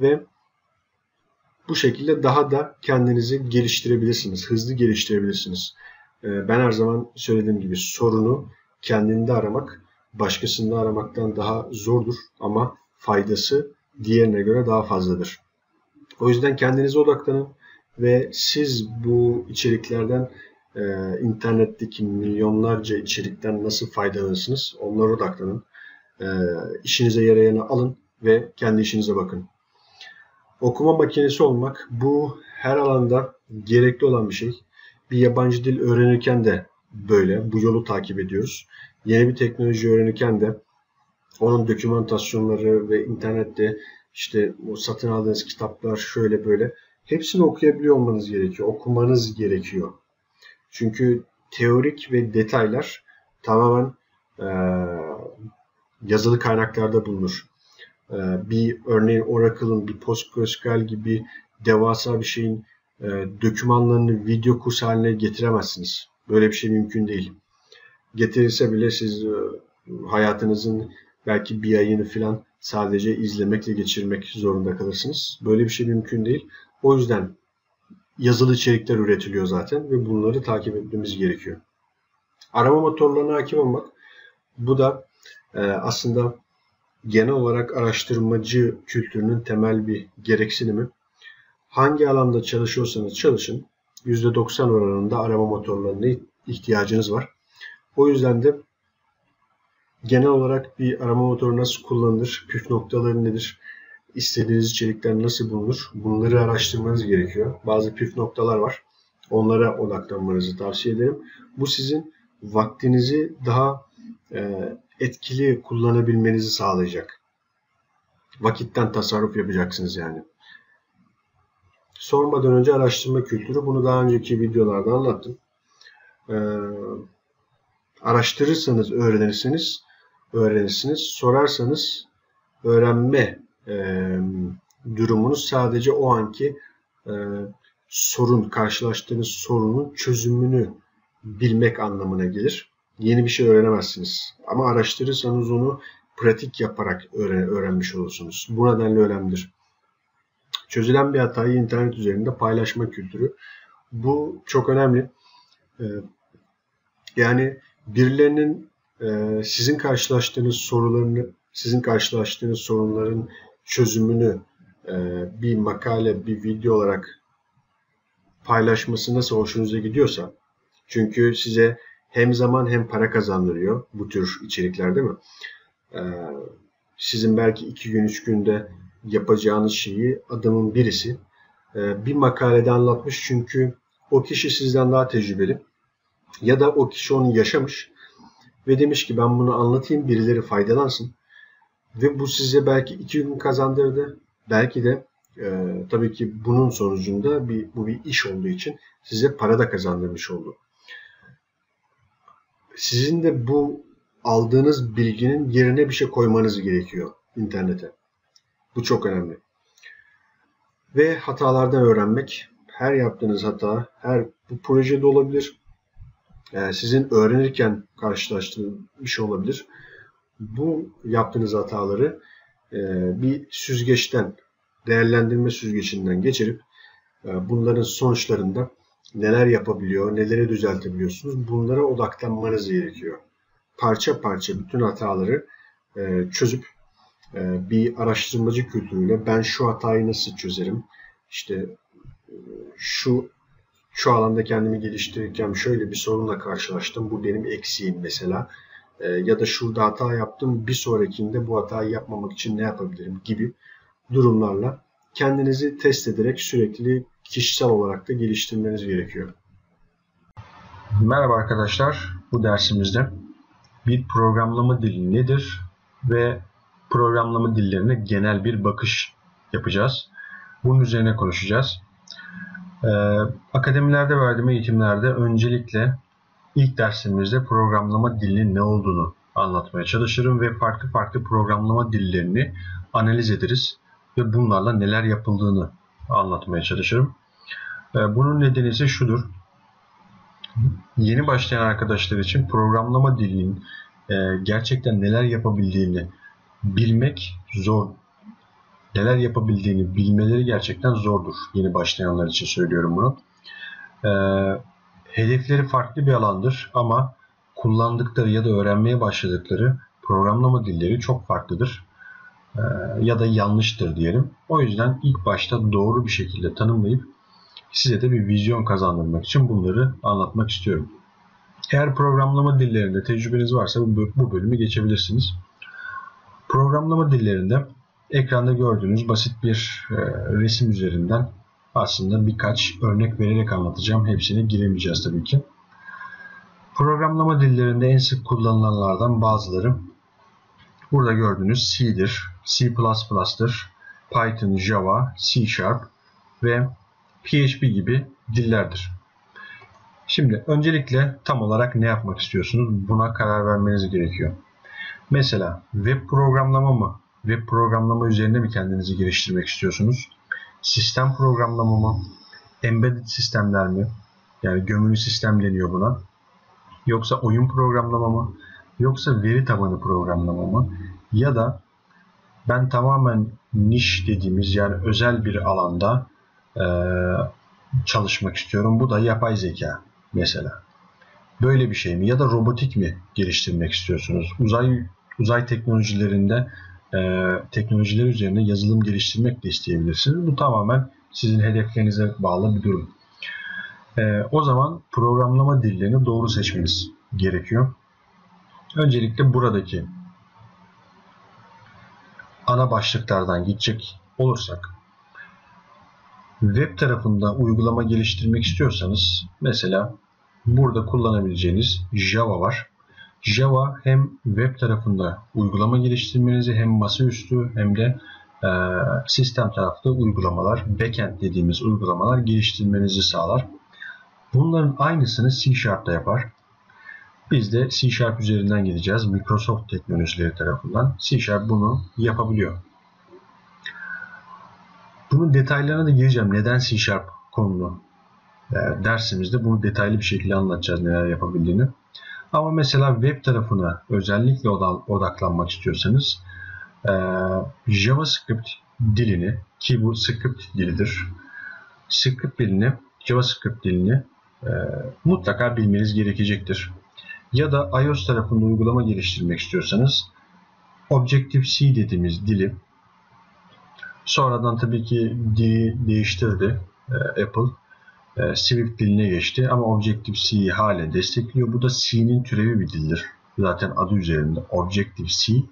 Ve Bu şekilde daha da kendinizi geliştirebilirsiniz, hızlı geliştirebilirsiniz. Ee, ben her zaman söylediğim gibi sorunu kendinde aramak başkasında aramaktan daha zordur ama faydası diğerine göre daha fazladır. O yüzden kendinize odaklanın ve siz bu içeriklerden e, internetteki milyonlarca içerikten nasıl faydalanırsınız onlara odaklanın. E, işinize yarayanı alın ve kendi işinize bakın. Okuma makinesi olmak bu her alanda gerekli olan bir şey. Bir yabancı dil öğrenirken de böyle bu yolu takip ediyoruz. Yeni bir teknoloji öğrenirken de onun dokümantasyonları ve internette işte o satın aldığınız kitaplar şöyle böyle hepsini okuyabiliyor olmanız gerekiyor. Okumanız gerekiyor. Çünkü teorik ve detaylar tamamen e, yazılı kaynaklarda bulunur. E, bir örneğin Oracle'ın bir PostgreSQL gibi devasa bir şeyin e, dokümanlarını video kurs haline getiremezsiniz. Böyle bir şey mümkün değil. Getirirse bile siz e, hayatınızın belki bir ayını falan sadece izlemekle geçirmek zorunda kalırsınız. Böyle bir şey mümkün değil. O yüzden yazılı içerikler üretiliyor zaten ve bunları takip etmemiz gerekiyor. Arama motorlarına hakim olmak bu da e, aslında genel olarak araştırmacı kültürünün temel bir gereksinimi. Hangi alanda çalışıyorsanız çalışın %90 oranında arama motorlarına ihtiyacınız var. O yüzden de genel olarak bir arama motoru nasıl kullanılır, püf noktaları nedir, istediğiniz içerikler nasıl bulunur bunları araştırmanız gerekiyor. Bazı püf noktalar var. Onlara odaklanmanızı tavsiye ederim. Bu sizin vaktinizi daha e, etkili kullanabilmenizi sağlayacak. Vakitten tasarruf yapacaksınız yani. Sormadan önce araştırma kültürü. Bunu daha önceki videolarda anlattım. Ee, araştırırsanız öğrenirsiniz, öğrenirsiniz. Sorarsanız öğrenme e, durumunuz sadece o anki e, sorun, karşılaştığınız sorunun çözümünü bilmek anlamına gelir. Yeni bir şey öğrenemezsiniz. Ama araştırırsanız onu pratik yaparak öğren öğrenmiş olursunuz. Bu nedenle önemlidir. Çözülen bir hatayı internet üzerinde paylaşma kültürü. Bu çok önemli. Ee, yani birilerinin e, sizin karşılaştığınız sorularını, sizin karşılaştığınız sorunların çözümünü e, bir makale, bir video olarak paylaşması nasıl hoşunuza gidiyorsa, çünkü size hem zaman hem para kazandırıyor bu tür içerikler değil mi? Ee, sizin belki iki gün, üç günde yapacağınız şeyi adamın birisi e, bir makalede anlatmış çünkü o kişi sizden daha tecrübeli ya da o kişi onu yaşamış ve demiş ki ben bunu anlatayım birileri faydalansın ve bu size belki iki gün kazandırdı belki de e, tabii ki bunun sonucunda bir, bu bir iş olduğu için size para da kazandırmış oldu. Sizin de bu aldığınız bilginin yerine bir şey koymanız gerekiyor internete. Bu çok önemli. Ve hatalardan öğrenmek. Her yaptığınız hata, her bu projede olabilir. Yani sizin öğrenirken karşılaştığınız bir şey olabilir. Bu yaptığınız hataları e, bir süzgeçten, değerlendirme süzgecinden geçirip e, bunların sonuçlarında neler yapabiliyor, neleri düzeltebiliyorsunuz bunlara odaklanmanız gerekiyor. Parça parça bütün hataları e, çözüp ee, bir araştırmacı kültürüyle ben şu hatayı nasıl çözerim? İşte şu şu alanda kendimi geliştirirken şöyle bir sorunla karşılaştım. Bu benim eksiğim mesela. E, ya da şurada hata yaptım. Bir sonrakinde bu hatayı yapmamak için ne yapabilirim gibi durumlarla kendinizi test ederek sürekli kişisel olarak da geliştirmeniz gerekiyor. Merhaba arkadaşlar. Bu dersimizde bir programlama dili nedir ve programlama dillerine genel bir bakış yapacağız. Bunun üzerine konuşacağız. Ee, akademilerde verdiğim eğitimlerde öncelikle ilk dersimizde programlama dilinin ne olduğunu anlatmaya çalışırım ve farklı farklı programlama dillerini analiz ederiz ve bunlarla neler yapıldığını anlatmaya çalışırım. Ee, bunun nedeni ise şudur. Yeni başlayan arkadaşlar için programlama dilinin e, gerçekten neler yapabildiğini bilmek zor neler yapabildiğini bilmeleri gerçekten zordur. Yeni başlayanlar için söylüyorum bunu. Ee, hedefleri farklı bir alandır ama kullandıkları ya da öğrenmeye başladıkları programlama dilleri çok farklıdır. Ee, ya da yanlıştır diyelim. O yüzden ilk başta doğru bir şekilde tanımlayıp size de bir vizyon kazandırmak için bunları anlatmak istiyorum. Eğer programlama dillerinde tecrübeniz varsa bu bölümü geçebilirsiniz. Programlama dillerinde ekranda gördüğünüz basit bir e, resim üzerinden aslında birkaç örnek vererek anlatacağım. Hepsine giremeyeceğiz tabii ki. Programlama dillerinde en sık kullanılanlardan bazıları burada gördüğünüz C'dir, C++'dır, Python, Java, C Sharp ve PHP gibi dillerdir. Şimdi öncelikle tam olarak ne yapmak istiyorsunuz? Buna karar vermeniz gerekiyor. Mesela web programlama mı? Web programlama üzerine mi kendinizi geliştirmek istiyorsunuz? Sistem programlama mı? Embedded sistemler mi? Yani gömülü sistem deniyor buna. Yoksa oyun programlama mı? Yoksa veri tabanı programlama mı? Ya da ben tamamen niş dediğimiz yani özel bir alanda e, çalışmak istiyorum. Bu da yapay zeka mesela. Böyle bir şey mi? Ya da robotik mi geliştirmek istiyorsunuz? Uzay uzay teknolojilerinde e, teknolojiler üzerine yazılım geliştirmek de isteyebilirsiniz. Bu tamamen sizin hedeflerinize bağlı bir durum. E, o zaman programlama dillerini doğru seçmeniz gerekiyor. Öncelikle buradaki ana başlıklardan gidecek olursak web tarafında uygulama geliştirmek istiyorsanız mesela burada kullanabileceğiniz Java var. Java hem web tarafında uygulama geliştirmenizi hem masaüstü hem de e, sistem tarafta uygulamalar, backend dediğimiz uygulamalar geliştirmenizi sağlar. Bunların aynısını C Sharp'ta yapar. Biz de C Sharp üzerinden gideceğiz. Microsoft teknolojileri tarafından. C Sharp bunu yapabiliyor. Bunun detaylarına da gireceğim. Neden C Sharp konulu e, dersimizde bunu detaylı bir şekilde anlatacağız neler yapabildiğini. Ama mesela web tarafına özellikle odaklanmak istiyorsanız e, JavaScript dilini ki bu script dilidir. Script dilini, JavaScript dilini e, mutlaka bilmeniz gerekecektir. Ya da iOS tarafında uygulama geliştirmek istiyorsanız Objective-C dediğimiz dili sonradan tabii ki dili değiştirdi e, Apple e, Swift diline geçti ama Objective-C'yi hala destekliyor. Bu da C'nin türevi bir dildir. Zaten adı üzerinde Objective-C.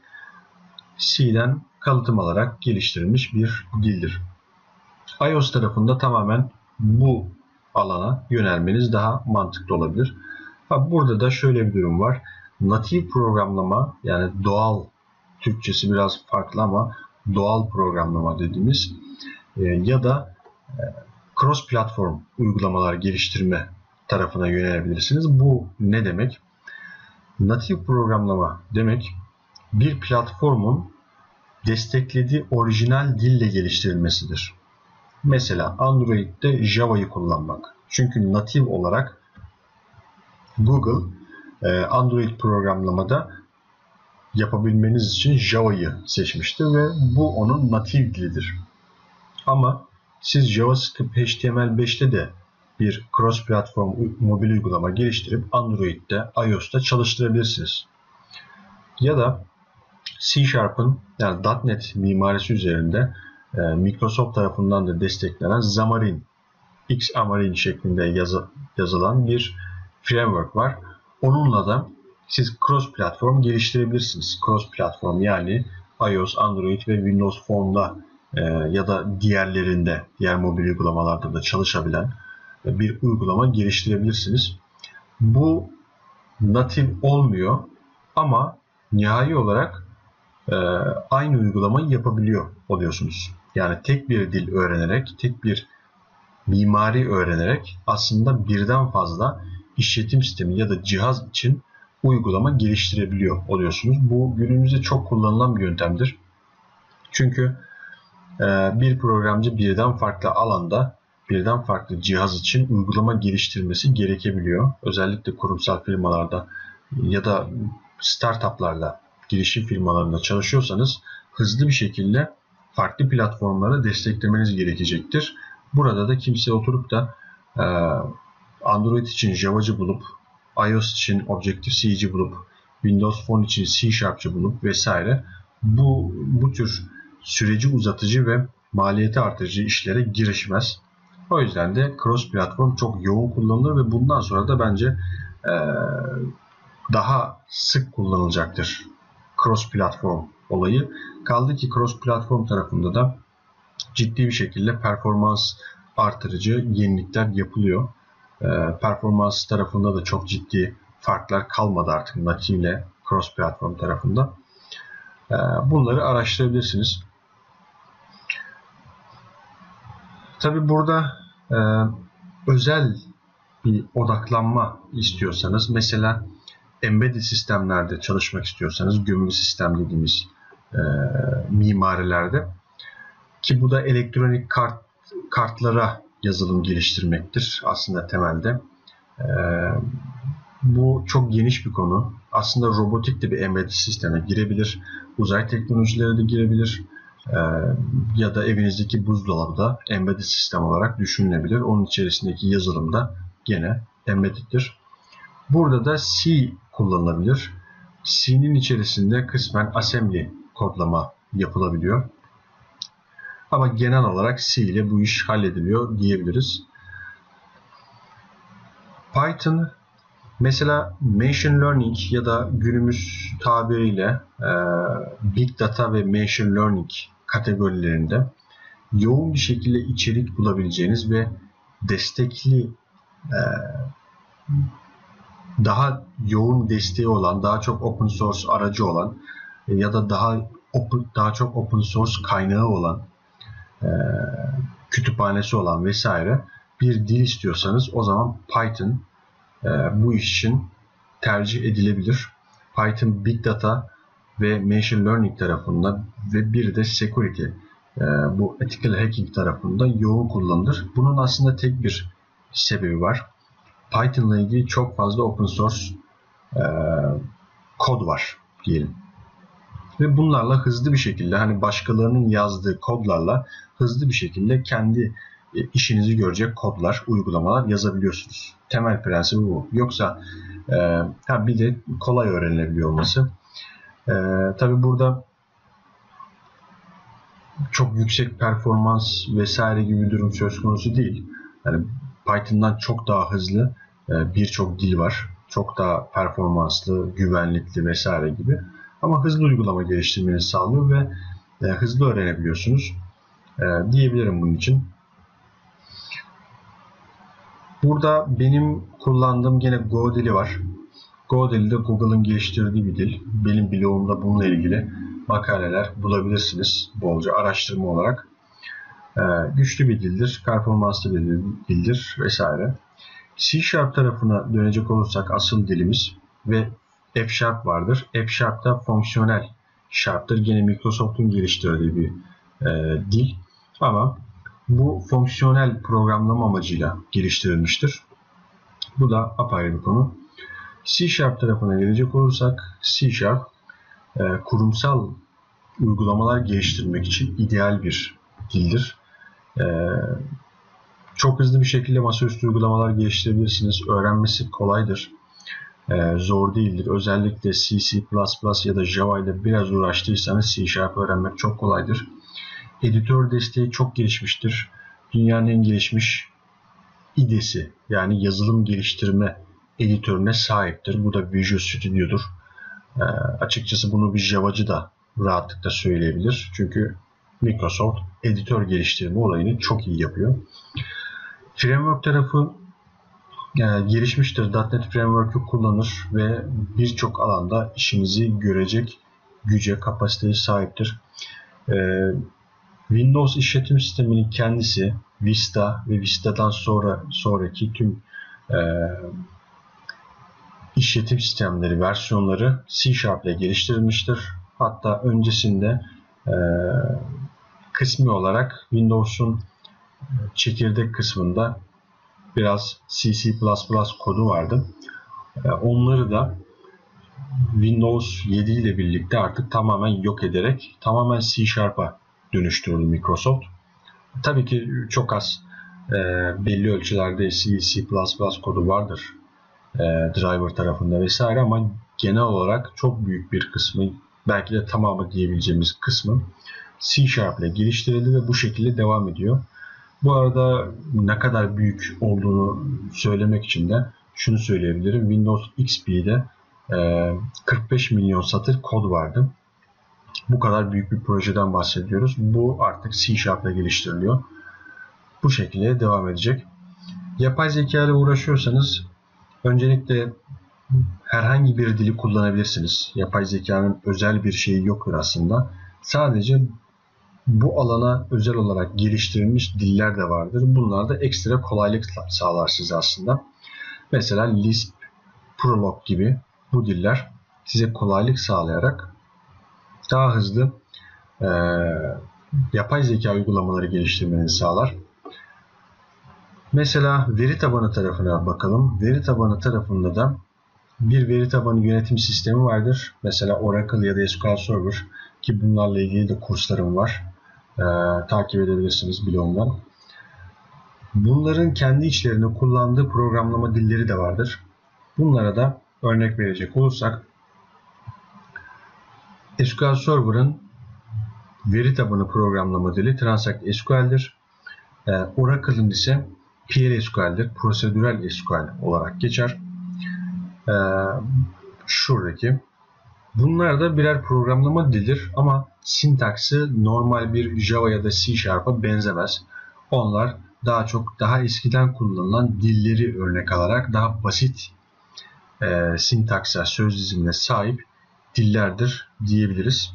C'den kalıtım alarak geliştirilmiş bir dildir. iOS tarafında tamamen bu alana yönelmeniz daha mantıklı olabilir. Burada da şöyle bir durum var. Natif programlama yani doğal Türkçesi biraz farklı ama doğal programlama dediğimiz e, ya da e, cross platform uygulamalar geliştirme tarafına yönelebilirsiniz. Bu ne demek? Natif programlama demek bir platformun desteklediği orijinal dille geliştirilmesidir. Mesela Android'de Java'yı kullanmak. Çünkü natif olarak Google e, Android programlamada yapabilmeniz için Java'yı seçmiştir ve bu onun natif dilidir. Ama siz JavaScript HTML5'te de bir cross platform mobil uygulama geliştirip Android'de, iOS'ta çalıştırabilirsiniz. Ya da C Sharp'ın yani .NET mimarisi üzerinde e, Microsoft tarafından da desteklenen Xamarin, Xamarin şeklinde yazı, yazılan bir framework var. Onunla da siz cross platform geliştirebilirsiniz. Cross platform yani iOS, Android ve Windows Phone'da e, ya da diğerlerinde, diğer mobil uygulamalarda da çalışabilen bir uygulama geliştirebilirsiniz. Bu natif olmuyor ama nihai olarak e, aynı uygulamayı yapabiliyor oluyorsunuz. Yani tek bir dil öğrenerek, tek bir mimari öğrenerek aslında birden fazla işletim sistemi ya da cihaz için uygulama geliştirebiliyor oluyorsunuz. Bu günümüzde çok kullanılan bir yöntemdir. Çünkü e, bir programcı birden farklı alanda birden farklı cihaz için uygulama geliştirmesi gerekebiliyor. Özellikle kurumsal firmalarda ya da startuplarda, girişim firmalarında çalışıyorsanız hızlı bir şekilde farklı platformlara desteklemeniz gerekecektir. Burada da kimse oturup da e, Android için Java'cı bulup, iOS için Objective-C'ci bulup, Windows Phone için C Sharp'cı bulup vesaire bu, bu tür süreci uzatıcı ve maliyeti artırıcı işlere girişmez. O yüzden de cross platform çok yoğun kullanılır ve bundan sonra da bence e, daha sık kullanılacaktır cross platform olayı. Kaldı ki cross platform tarafında da ciddi bir şekilde performans artırıcı yenilikler yapılıyor. E, performans tarafında da çok ciddi farklar kalmadı artık native ile cross platform tarafında. E, bunları araştırabilirsiniz. Tabi burada e, özel bir odaklanma istiyorsanız mesela embedded sistemlerde çalışmak istiyorsanız gömülü sistem dediğimiz e, mimarilerde ki bu da elektronik kart kartlara yazılım geliştirmektir aslında temelde. E, bu çok geniş bir konu. Aslında robotik de bir embedded sisteme girebilir. Uzay teknolojileri de girebilir. Ee, ya da evinizdeki buzdolabı embedded sistem olarak düşünülebilir. Onun içerisindeki yazılım da gene embedded'dir. Burada da C kullanılabilir. C'nin içerisinde kısmen assembly kodlama yapılabiliyor. Ama genel olarak C ile bu iş hallediliyor diyebiliriz. Python mesela machine learning ya da günümüz tabiriyle e, big data ve machine learning kategorilerinde yoğun bir şekilde içerik bulabileceğiniz ve destekli e, daha yoğun desteği olan, daha çok open source aracı olan e, ya da daha open, daha çok open source kaynağı olan e, kütüphanesi olan vesaire bir dil istiyorsanız o zaman Python bu iş için tercih edilebilir. Python Big Data ve Machine Learning tarafından ve bir de Security bu Ethical Hacking tarafında yoğun kullanılır. Bunun aslında tek bir sebebi var. Python ile ilgili çok fazla open source e, kod var diyelim. Ve bunlarla hızlı bir şekilde hani başkalarının yazdığı kodlarla hızlı bir şekilde kendi e, işinizi görecek kodlar, uygulamalar yazabiliyorsunuz. Temel prensibi bu. Yoksa e, bir de kolay öğrenilebiliyor olması. E, Tabi burada çok yüksek performans vesaire gibi bir durum söz konusu değil. Yani Python'dan çok daha hızlı e, birçok dil var. Çok daha performanslı, güvenlikli vesaire gibi. Ama hızlı uygulama geliştirmenizi sağlıyor ve e, hızlı öğrenebiliyorsunuz e, diyebilirim bunun için. Burada benim kullandığım yine Go dili var. Go dili de Google'ın geliştirdiği bir dil. Benim blogumda bununla ilgili makaleler bulabilirsiniz bolca araştırma olarak. Ee, güçlü bir dildir, performanslı bir dildir vesaire. C Sharp tarafına dönecek olursak asıl dilimiz ve F Sharp vardır. F Sharp da fonksiyonel Sharp'tır. Yine Microsoft'un geliştirdiği bir e, dil. Ama bu fonksiyonel programlama amacıyla geliştirilmiştir. Bu da apayrı bir konu. C Sharp tarafına gelecek olursak C Sharp e, kurumsal uygulamalar geliştirmek için ideal bir dildir. E, çok hızlı bir şekilde masaüstü uygulamalar geliştirebilirsiniz. Öğrenmesi kolaydır. Ee, zor değildir. Özellikle C, C++ ya da Java ile biraz uğraştıysanız C Sharp öğrenmek çok kolaydır. Editör desteği çok gelişmiştir. Dünyanın en gelişmiş IDE'si yani yazılım geliştirme editörüne sahiptir. Bu da Visual Studio'dur. Ee, açıkçası bunu bir Java'cı da rahatlıkla söyleyebilir. Çünkü Microsoft editör geliştirme olayını çok iyi yapıyor. Framework tarafı yani gelişmiştir. .NET Framework'ü kullanır ve birçok alanda işinizi görecek güce, kapasiteye sahiptir. Ee, Windows işletim sisteminin kendisi Vista ve Vista'dan sonra sonraki tüm e, işletim sistemleri, versiyonları C Sharp ile geliştirilmiştir. Hatta öncesinde e, kısmi olarak Windows'un çekirdek kısmında biraz C++ kodu vardı. Ee, onları da Windows 7 ile birlikte artık tamamen yok ederek tamamen C Sharp'a dönüştürüldü Microsoft. Tabii ki çok az e, belli ölçülerde C, C++ kodu vardır e, driver tarafında vesaire ama genel olarak çok büyük bir kısmı belki de tamamı diyebileceğimiz kısmı C Sharp ile geliştirildi ve bu şekilde devam ediyor. Bu arada ne kadar büyük olduğunu söylemek için de şunu söyleyebilirim. Windows XP'de 45 e, milyon satır kod vardı. Bu kadar büyük bir projeden bahsediyoruz. Bu artık C Sharp ile geliştiriliyor. Bu şekilde devam edecek. Yapay zeka ile uğraşıyorsanız öncelikle herhangi bir dili kullanabilirsiniz. Yapay zekanın özel bir şeyi yoktur aslında. Sadece bu alana özel olarak geliştirilmiş diller de vardır. Bunlar da ekstra kolaylık sağlar size aslında. Mesela Lisp, Prolog gibi bu diller size kolaylık sağlayarak daha hızlı e, yapay zeka uygulamaları geliştirmenizi sağlar. Mesela veri tabanı tarafına bakalım. Veri tabanı tarafında da bir veri tabanı yönetim sistemi vardır. Mesela Oracle ya da SQL Server ki bunlarla ilgili de kurslarım var. Ee, takip edebilirsiniz blogumdan. Bunların kendi içlerinde kullandığı programlama dilleri de vardır. Bunlara da örnek verecek olursak SQL Server'ın veri tabanı programlama dili Transact SQL'dir. Ee, Oracle'ın ise PLSQL'dir. Prosedürel SQL olarak geçer. Ee, şuradaki. Bunlar da birer programlama dilidir ama sintaksi normal bir Java ya da C Sharp'a benzemez. Onlar daha çok daha eskiden kullanılan dilleri örnek alarak daha basit e, sintaksa, söz dizimine sahip dillerdir diyebiliriz.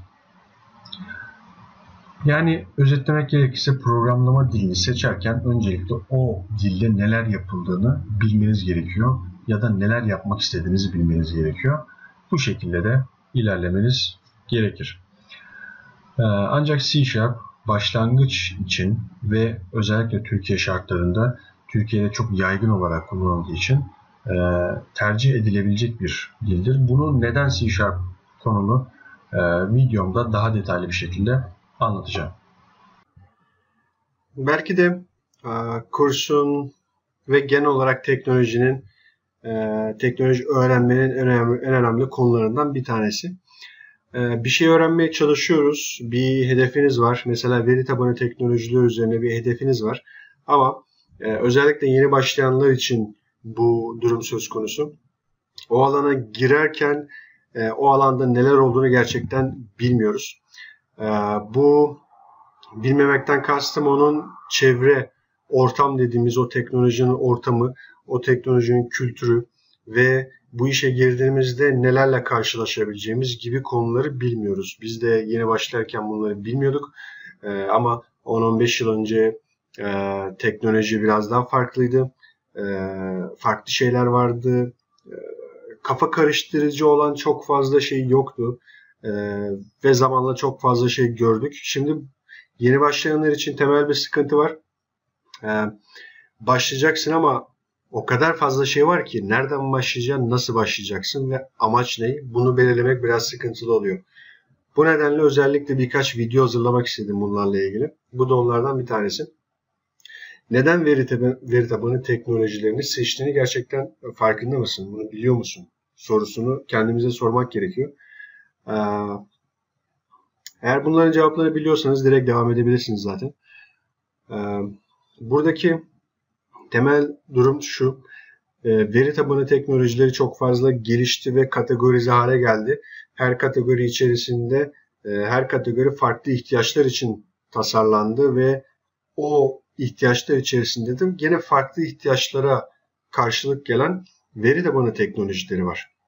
Yani özetlemek gerekirse programlama dilini seçerken öncelikle o dilde neler yapıldığını bilmeniz gerekiyor ya da neler yapmak istediğinizi bilmeniz gerekiyor. Bu şekilde de ilerlemeniz gerekir. Ee, ancak C Sharp başlangıç için ve özellikle Türkiye şartlarında Türkiye'de çok yaygın olarak kullanıldığı için e, tercih edilebilecek bir dildir. Bunu neden C Sharp konulu e, videomda daha detaylı bir şekilde anlatacağım. Belki de e, kursun ve genel olarak teknolojinin e, teknoloji öğrenmenin en önemli, en önemli konularından bir tanesi. E, bir şey öğrenmeye çalışıyoruz. Bir hedefiniz var. Mesela veri tabanı teknolojileri üzerine bir hedefiniz var. Ama özellikle yeni başlayanlar için bu durum söz konusu. O alana girerken o alanda neler olduğunu gerçekten bilmiyoruz. E, bu bilmemekten kastım onun çevre, ortam dediğimiz o teknolojinin ortamı, o teknolojinin kültürü ve bu işe girdiğimizde nelerle karşılaşabileceğimiz gibi konuları bilmiyoruz. Biz de yeni başlarken bunları bilmiyorduk. E, ama 10-15 yıl önce e, teknoloji biraz daha farklıydı. E, farklı şeyler vardı. E, kafa karıştırıcı olan çok fazla şey yoktu. E, ve zamanla çok fazla şey gördük. Şimdi yeni başlayanlar için temel bir sıkıntı var. E, başlayacaksın ama o kadar fazla şey var ki nereden başlayacaksın, nasıl başlayacaksın ve amaç ne? Bunu belirlemek biraz sıkıntılı oluyor. Bu nedenle özellikle birkaç video hazırlamak istedim bunlarla ilgili. Bu da onlardan bir tanesi. Neden veri, tabanı, veri tabanı teknolojilerini seçtiğini gerçekten farkında mısın? Bunu biliyor musun? Sorusunu kendimize sormak gerekiyor. Ee, eğer bunların cevaplarını biliyorsanız direkt devam edebilirsiniz zaten. Ee, buradaki temel durum şu. Ee, veri tabanı teknolojileri çok fazla gelişti ve kategorize hale geldi. Her kategori içerisinde e, her kategori farklı ihtiyaçlar için tasarlandı ve o ihtiyaçlar içerisinde de gene farklı ihtiyaçlara karşılık gelen veri tabanı teknolojileri var.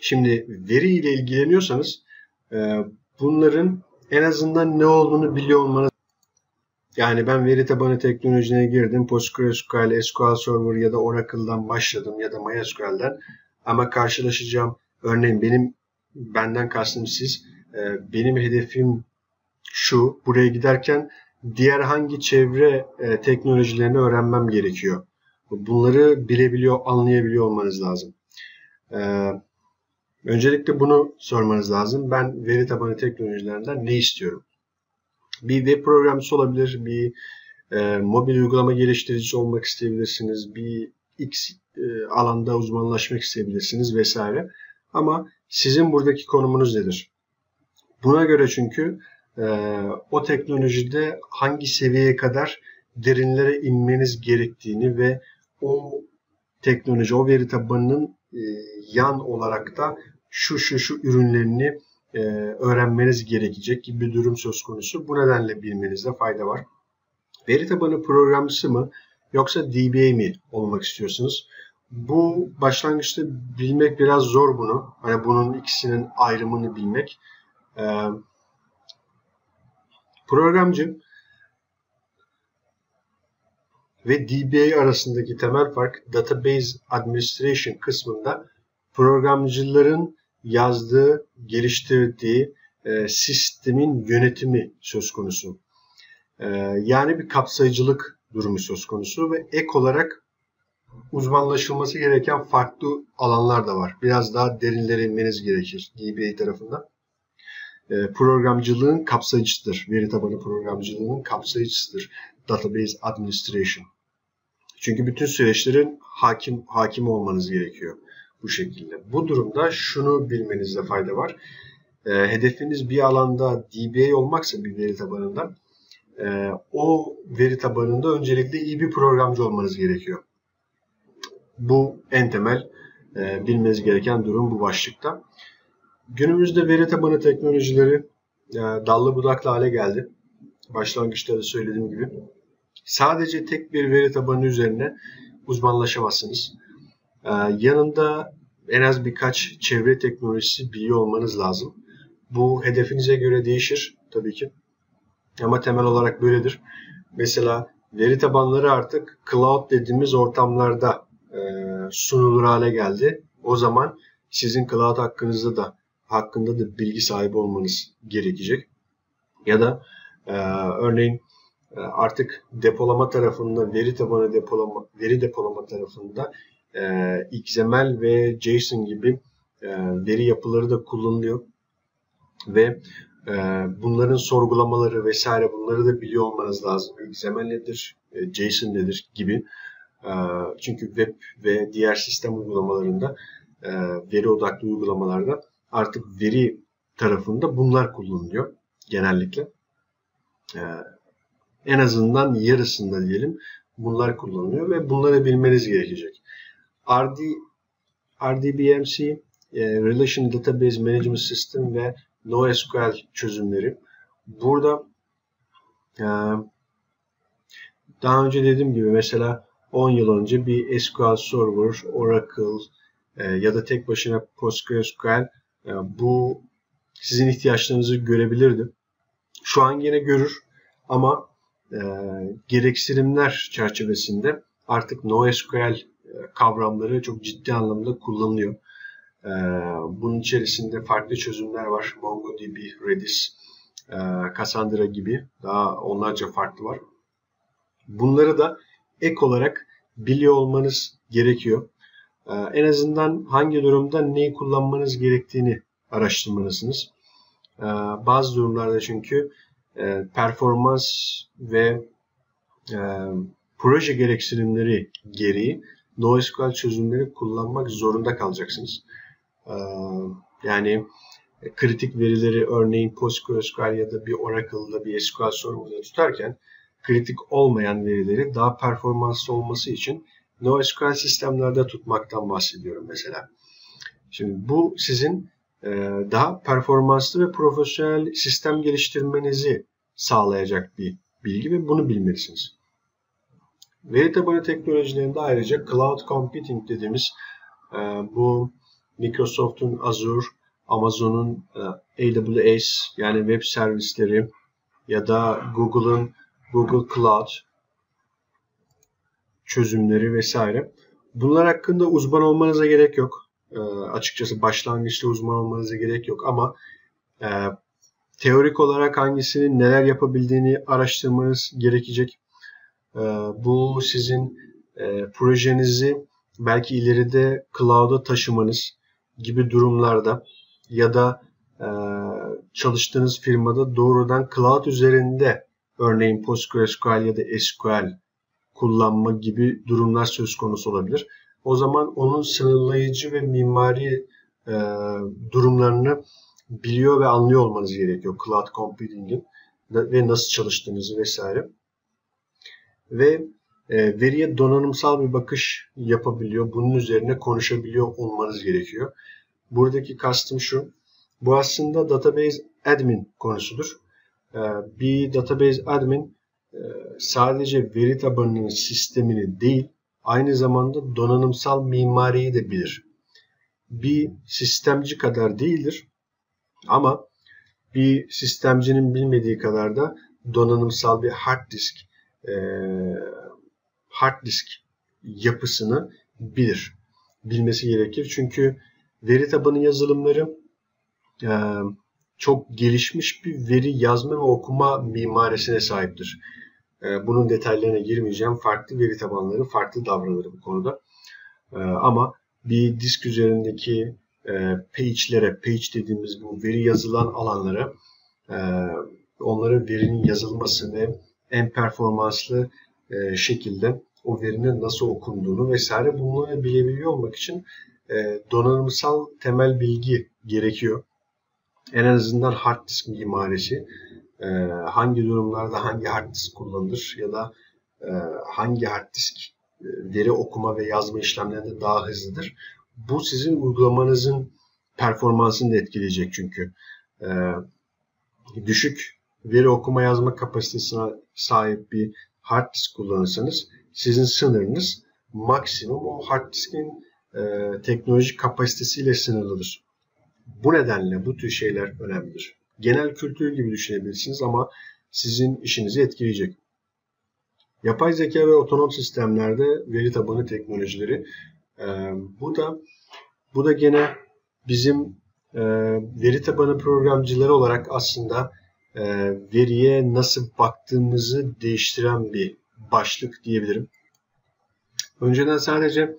Şimdi veri ile ilgileniyorsanız e, bunların en azından ne olduğunu biliyor olmanız yani ben veri tabanı teknolojine girdim. PostgreSQL, SQL Server ya da Oracle'dan başladım ya da MySQL'den. Ama karşılaşacağım örneğin benim benden kastım siz. E, benim hedefim şu. Buraya giderken diğer hangi çevre e, teknolojilerini öğrenmem gerekiyor. Bunları bilebiliyor, anlayabiliyor olmanız lazım. E, öncelikle bunu sormanız lazım. Ben veri tabanı teknolojilerinden ne istiyorum? Bir web programcısı olabilir, bir e, mobil uygulama geliştiricisi olmak isteyebilirsiniz, bir X e, alanda uzmanlaşmak isteyebilirsiniz vesaire. Ama sizin buradaki konumunuz nedir? Buna göre çünkü e, o teknolojide hangi seviyeye kadar derinlere inmeniz gerektiğini ve o teknoloji, o veri tabanının e, yan olarak da şu şu şu ürünlerini e, öğrenmeniz gerekecek gibi bir durum söz konusu. Bu nedenle bilmenizde fayda var. Veri tabanı programcısı mı yoksa DBA mi olmak istiyorsunuz? Bu başlangıçta bilmek biraz zor bunu. Hani bunun ikisinin ayrımını bilmek. Ee, programcı ve DBA arasındaki temel fark Database Administration kısmında programcıların yazdığı, geliştirdiği e, sistemin yönetimi söz konusu. E, yani bir kapsayıcılık durumu söz konusu ve ek olarak uzmanlaşılması gereken farklı alanlar da var. Biraz daha derinlere inmeniz gerekir DBA tarafından. E, programcılığın kapsayıcısıdır. Veri tabanı programcılığının kapsayıcısıdır. Database Administration. Çünkü bütün süreçlerin hakim hakim olmanız gerekiyor bu şekilde. Bu durumda şunu bilmenizde fayda var. E, hedefiniz bir alanda DBA olmaksa bir veri tabanında e, o veri tabanında öncelikle iyi bir programcı olmanız gerekiyor. Bu en temel e, bilmeniz gereken durum bu başlıkta. Günümüzde veri tabanı teknolojileri e, dallı budaklı hale geldi. Başlangıçta da söylediğim gibi. Sadece tek bir veri tabanı üzerine uzmanlaşamazsınız. Ee, yanında en az birkaç çevre teknolojisi biliyor olmanız lazım. Bu hedefinize göre değişir tabii ki. Ama temel olarak böyledir. Mesela veri tabanları artık cloud dediğimiz ortamlarda e, sunulur hale geldi. O zaman sizin cloud hakkınızda da hakkında da bilgi sahibi olmanız gerekecek. Ya da e, örneğin e, artık depolama tarafında veri tabanı depolama veri depolama tarafında e, XML ve JSON gibi e, veri yapıları da kullanılıyor ve e, bunların sorgulamaları vesaire bunları da biliyor olmanız lazım. XML nedir, e, JSON nedir gibi. E, çünkü web ve diğer sistem uygulamalarında e, veri odaklı uygulamalarda artık veri tarafında bunlar kullanılıyor genellikle. E, en azından yarısında diyelim bunlar kullanılıyor ve bunları bilmeniz gerekecek. RD, RDBMC, e, Relation Database Management System ve NoSQL çözümleri. Burada e, daha önce dediğim gibi mesela 10 yıl önce bir SQL Server, Oracle e, ya da tek başına PostgreSQL bu sizin ihtiyaçlarınızı görebilirdi. Şu an yine görür ama e, gereksinimler çerçevesinde artık NoSQL kavramları çok ciddi anlamda kullanılıyor. E, bunun içerisinde farklı çözümler var. MongoDB, Redis, e, Cassandra gibi daha onlarca farklı var. Bunları da ek olarak biliyor olmanız gerekiyor. E, en azından hangi durumda neyi kullanmanız gerektiğini araştırmalısınız. E, bazı durumlarda çünkü e, performans ve e, proje gereksinimleri gereği NoSQL çözümleri kullanmak zorunda kalacaksınız. E, yani kritik verileri örneğin PostgreSQL ya da bir Oracle'da bir SQL Server'da tutarken kritik olmayan verileri daha performanslı olması için NoSQL sistemlerde tutmaktan bahsediyorum mesela. Şimdi bu sizin e, daha performanslı ve profesyonel sistem geliştirmenizi sağlayacak bir bilgi ve bunu bilmelisiniz. Veri tabanı teknolojilerinde ayrıca cloud computing dediğimiz e, bu Microsoft'un Azure, Amazon'un e, AWS yani web servisleri ya da Google'ın Google Cloud çözümleri vesaire. Bunlar hakkında uzman olmanıza gerek yok. E, açıkçası başlangıçta uzman olmanıza gerek yok ama e, teorik olarak hangisinin neler yapabildiğini araştırmanız gerekecek. E, bu sizin e, projenizi belki ileride cloud'a taşımanız gibi durumlarda ya da e, çalıştığınız firmada doğrudan cloud üzerinde örneğin PostgreSQL ya da SQL kullanma gibi durumlar söz konusu olabilir. O zaman onun sınırlayıcı ve mimari e, durumlarını biliyor ve anlıyor olmanız gerekiyor cloud computing'in ve nasıl çalıştığınızı vesaire. Ve e, veriye donanımsal bir bakış yapabiliyor. Bunun üzerine konuşabiliyor olmanız gerekiyor. Buradaki kastım şu. Bu aslında database admin konusudur. E, bir database admin e, sadece veri tabanının sistemini değil, aynı zamanda donanımsal mimariyi de bilir. Bir sistemci kadar değildir ama bir sistemcinin bilmediği kadar da donanımsal bir hard disk e, hard disk yapısını bilir. Bilmesi gerekir. Çünkü veri tabanı yazılımları e, çok gelişmiş bir veri yazma ve okuma mimarisine sahiptir. E, bunun detaylarına girmeyeceğim. Farklı veri tabanları farklı davranır bu konuda. E, ama bir disk üzerindeki e, page'lere, page dediğimiz bu veri yazılan alanlara e, onların verinin yazılması ve en performanslı e, şekilde o verinin nasıl okunduğunu vesaire bunları bilebiliyor olmak için e, donanımsal temel bilgi gerekiyor. En azından hard disk mimarisi e, hangi durumlarda hangi hard disk kullanılır ya da e, hangi hard disk e, veri okuma ve yazma işlemlerinde daha hızlıdır. Bu sizin uygulamanızın performansını da etkileyecek çünkü. E, düşük veri okuma yazma kapasitesine sahip bir hard disk kullanırsanız sizin sınırınız maksimum o hard diskin e, teknolojik kapasitesiyle sınırlıdır. Bu nedenle bu tür şeyler önemlidir. Genel kültür gibi düşünebilirsiniz ama sizin işinizi etkileyecek. Yapay zeka ve otonom sistemlerde veri tabanı teknolojileri. E, bu da bu da gene bizim e, veri tabanı programcıları olarak aslında veriye nasıl baktığımızı değiştiren bir başlık diyebilirim. Önceden sadece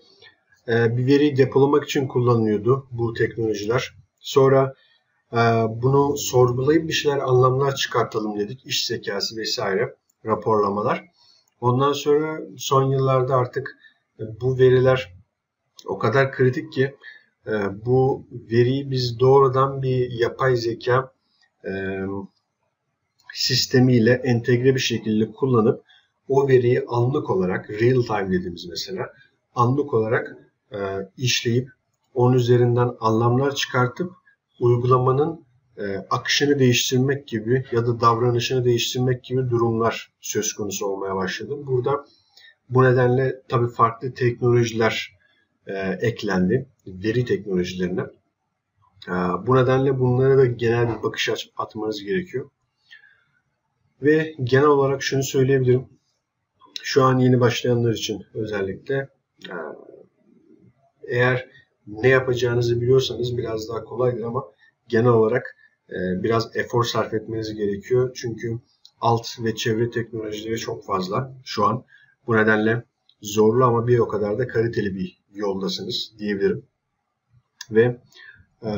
e, bir veriyi depolamak için kullanılıyordu bu teknolojiler. Sonra e, bunu sorgulayıp bir şeyler anlamlar çıkartalım dedik. İş zekası vesaire raporlamalar. Ondan sonra son yıllarda artık bu veriler o kadar kritik ki bu veriyi biz doğrudan bir yapay zeka sistemiyle entegre bir şekilde kullanıp o veriyi anlık olarak real time dediğimiz mesela anlık olarak e, işleyip onun üzerinden anlamlar çıkartıp uygulamanın e, akışını değiştirmek gibi ya da davranışını değiştirmek gibi durumlar söz konusu olmaya başladı. Burada bu nedenle tabii farklı teknolojiler e, eklendi veri teknolojilerine. E, bu nedenle bunlara da genel bir bakış atmanız gerekiyor. Ve genel olarak şunu söyleyebilirim. Şu an yeni başlayanlar için özellikle e, eğer ne yapacağınızı biliyorsanız biraz daha kolaydır ama genel olarak e, biraz efor sarf etmeniz gerekiyor. Çünkü alt ve çevre teknolojileri çok fazla şu an. Bu nedenle zorlu ama bir o kadar da kaliteli bir yoldasınız diyebilirim. Ve e,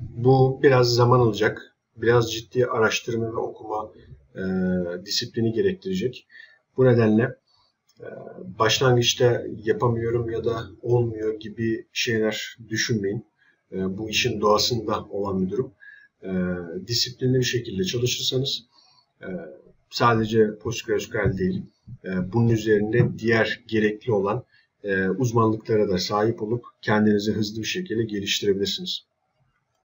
bu biraz zaman alacak biraz ciddi araştırma ve okuma e, disiplini gerektirecek. Bu nedenle e, başlangıçta yapamıyorum ya da olmuyor gibi şeyler düşünmeyin. E, bu işin doğasında olan bir durum. E, disiplinli bir şekilde çalışırsanız e, sadece PostgreSQL değil, e, bunun üzerinde diğer gerekli olan e, uzmanlıklara da sahip olup kendinizi hızlı bir şekilde geliştirebilirsiniz.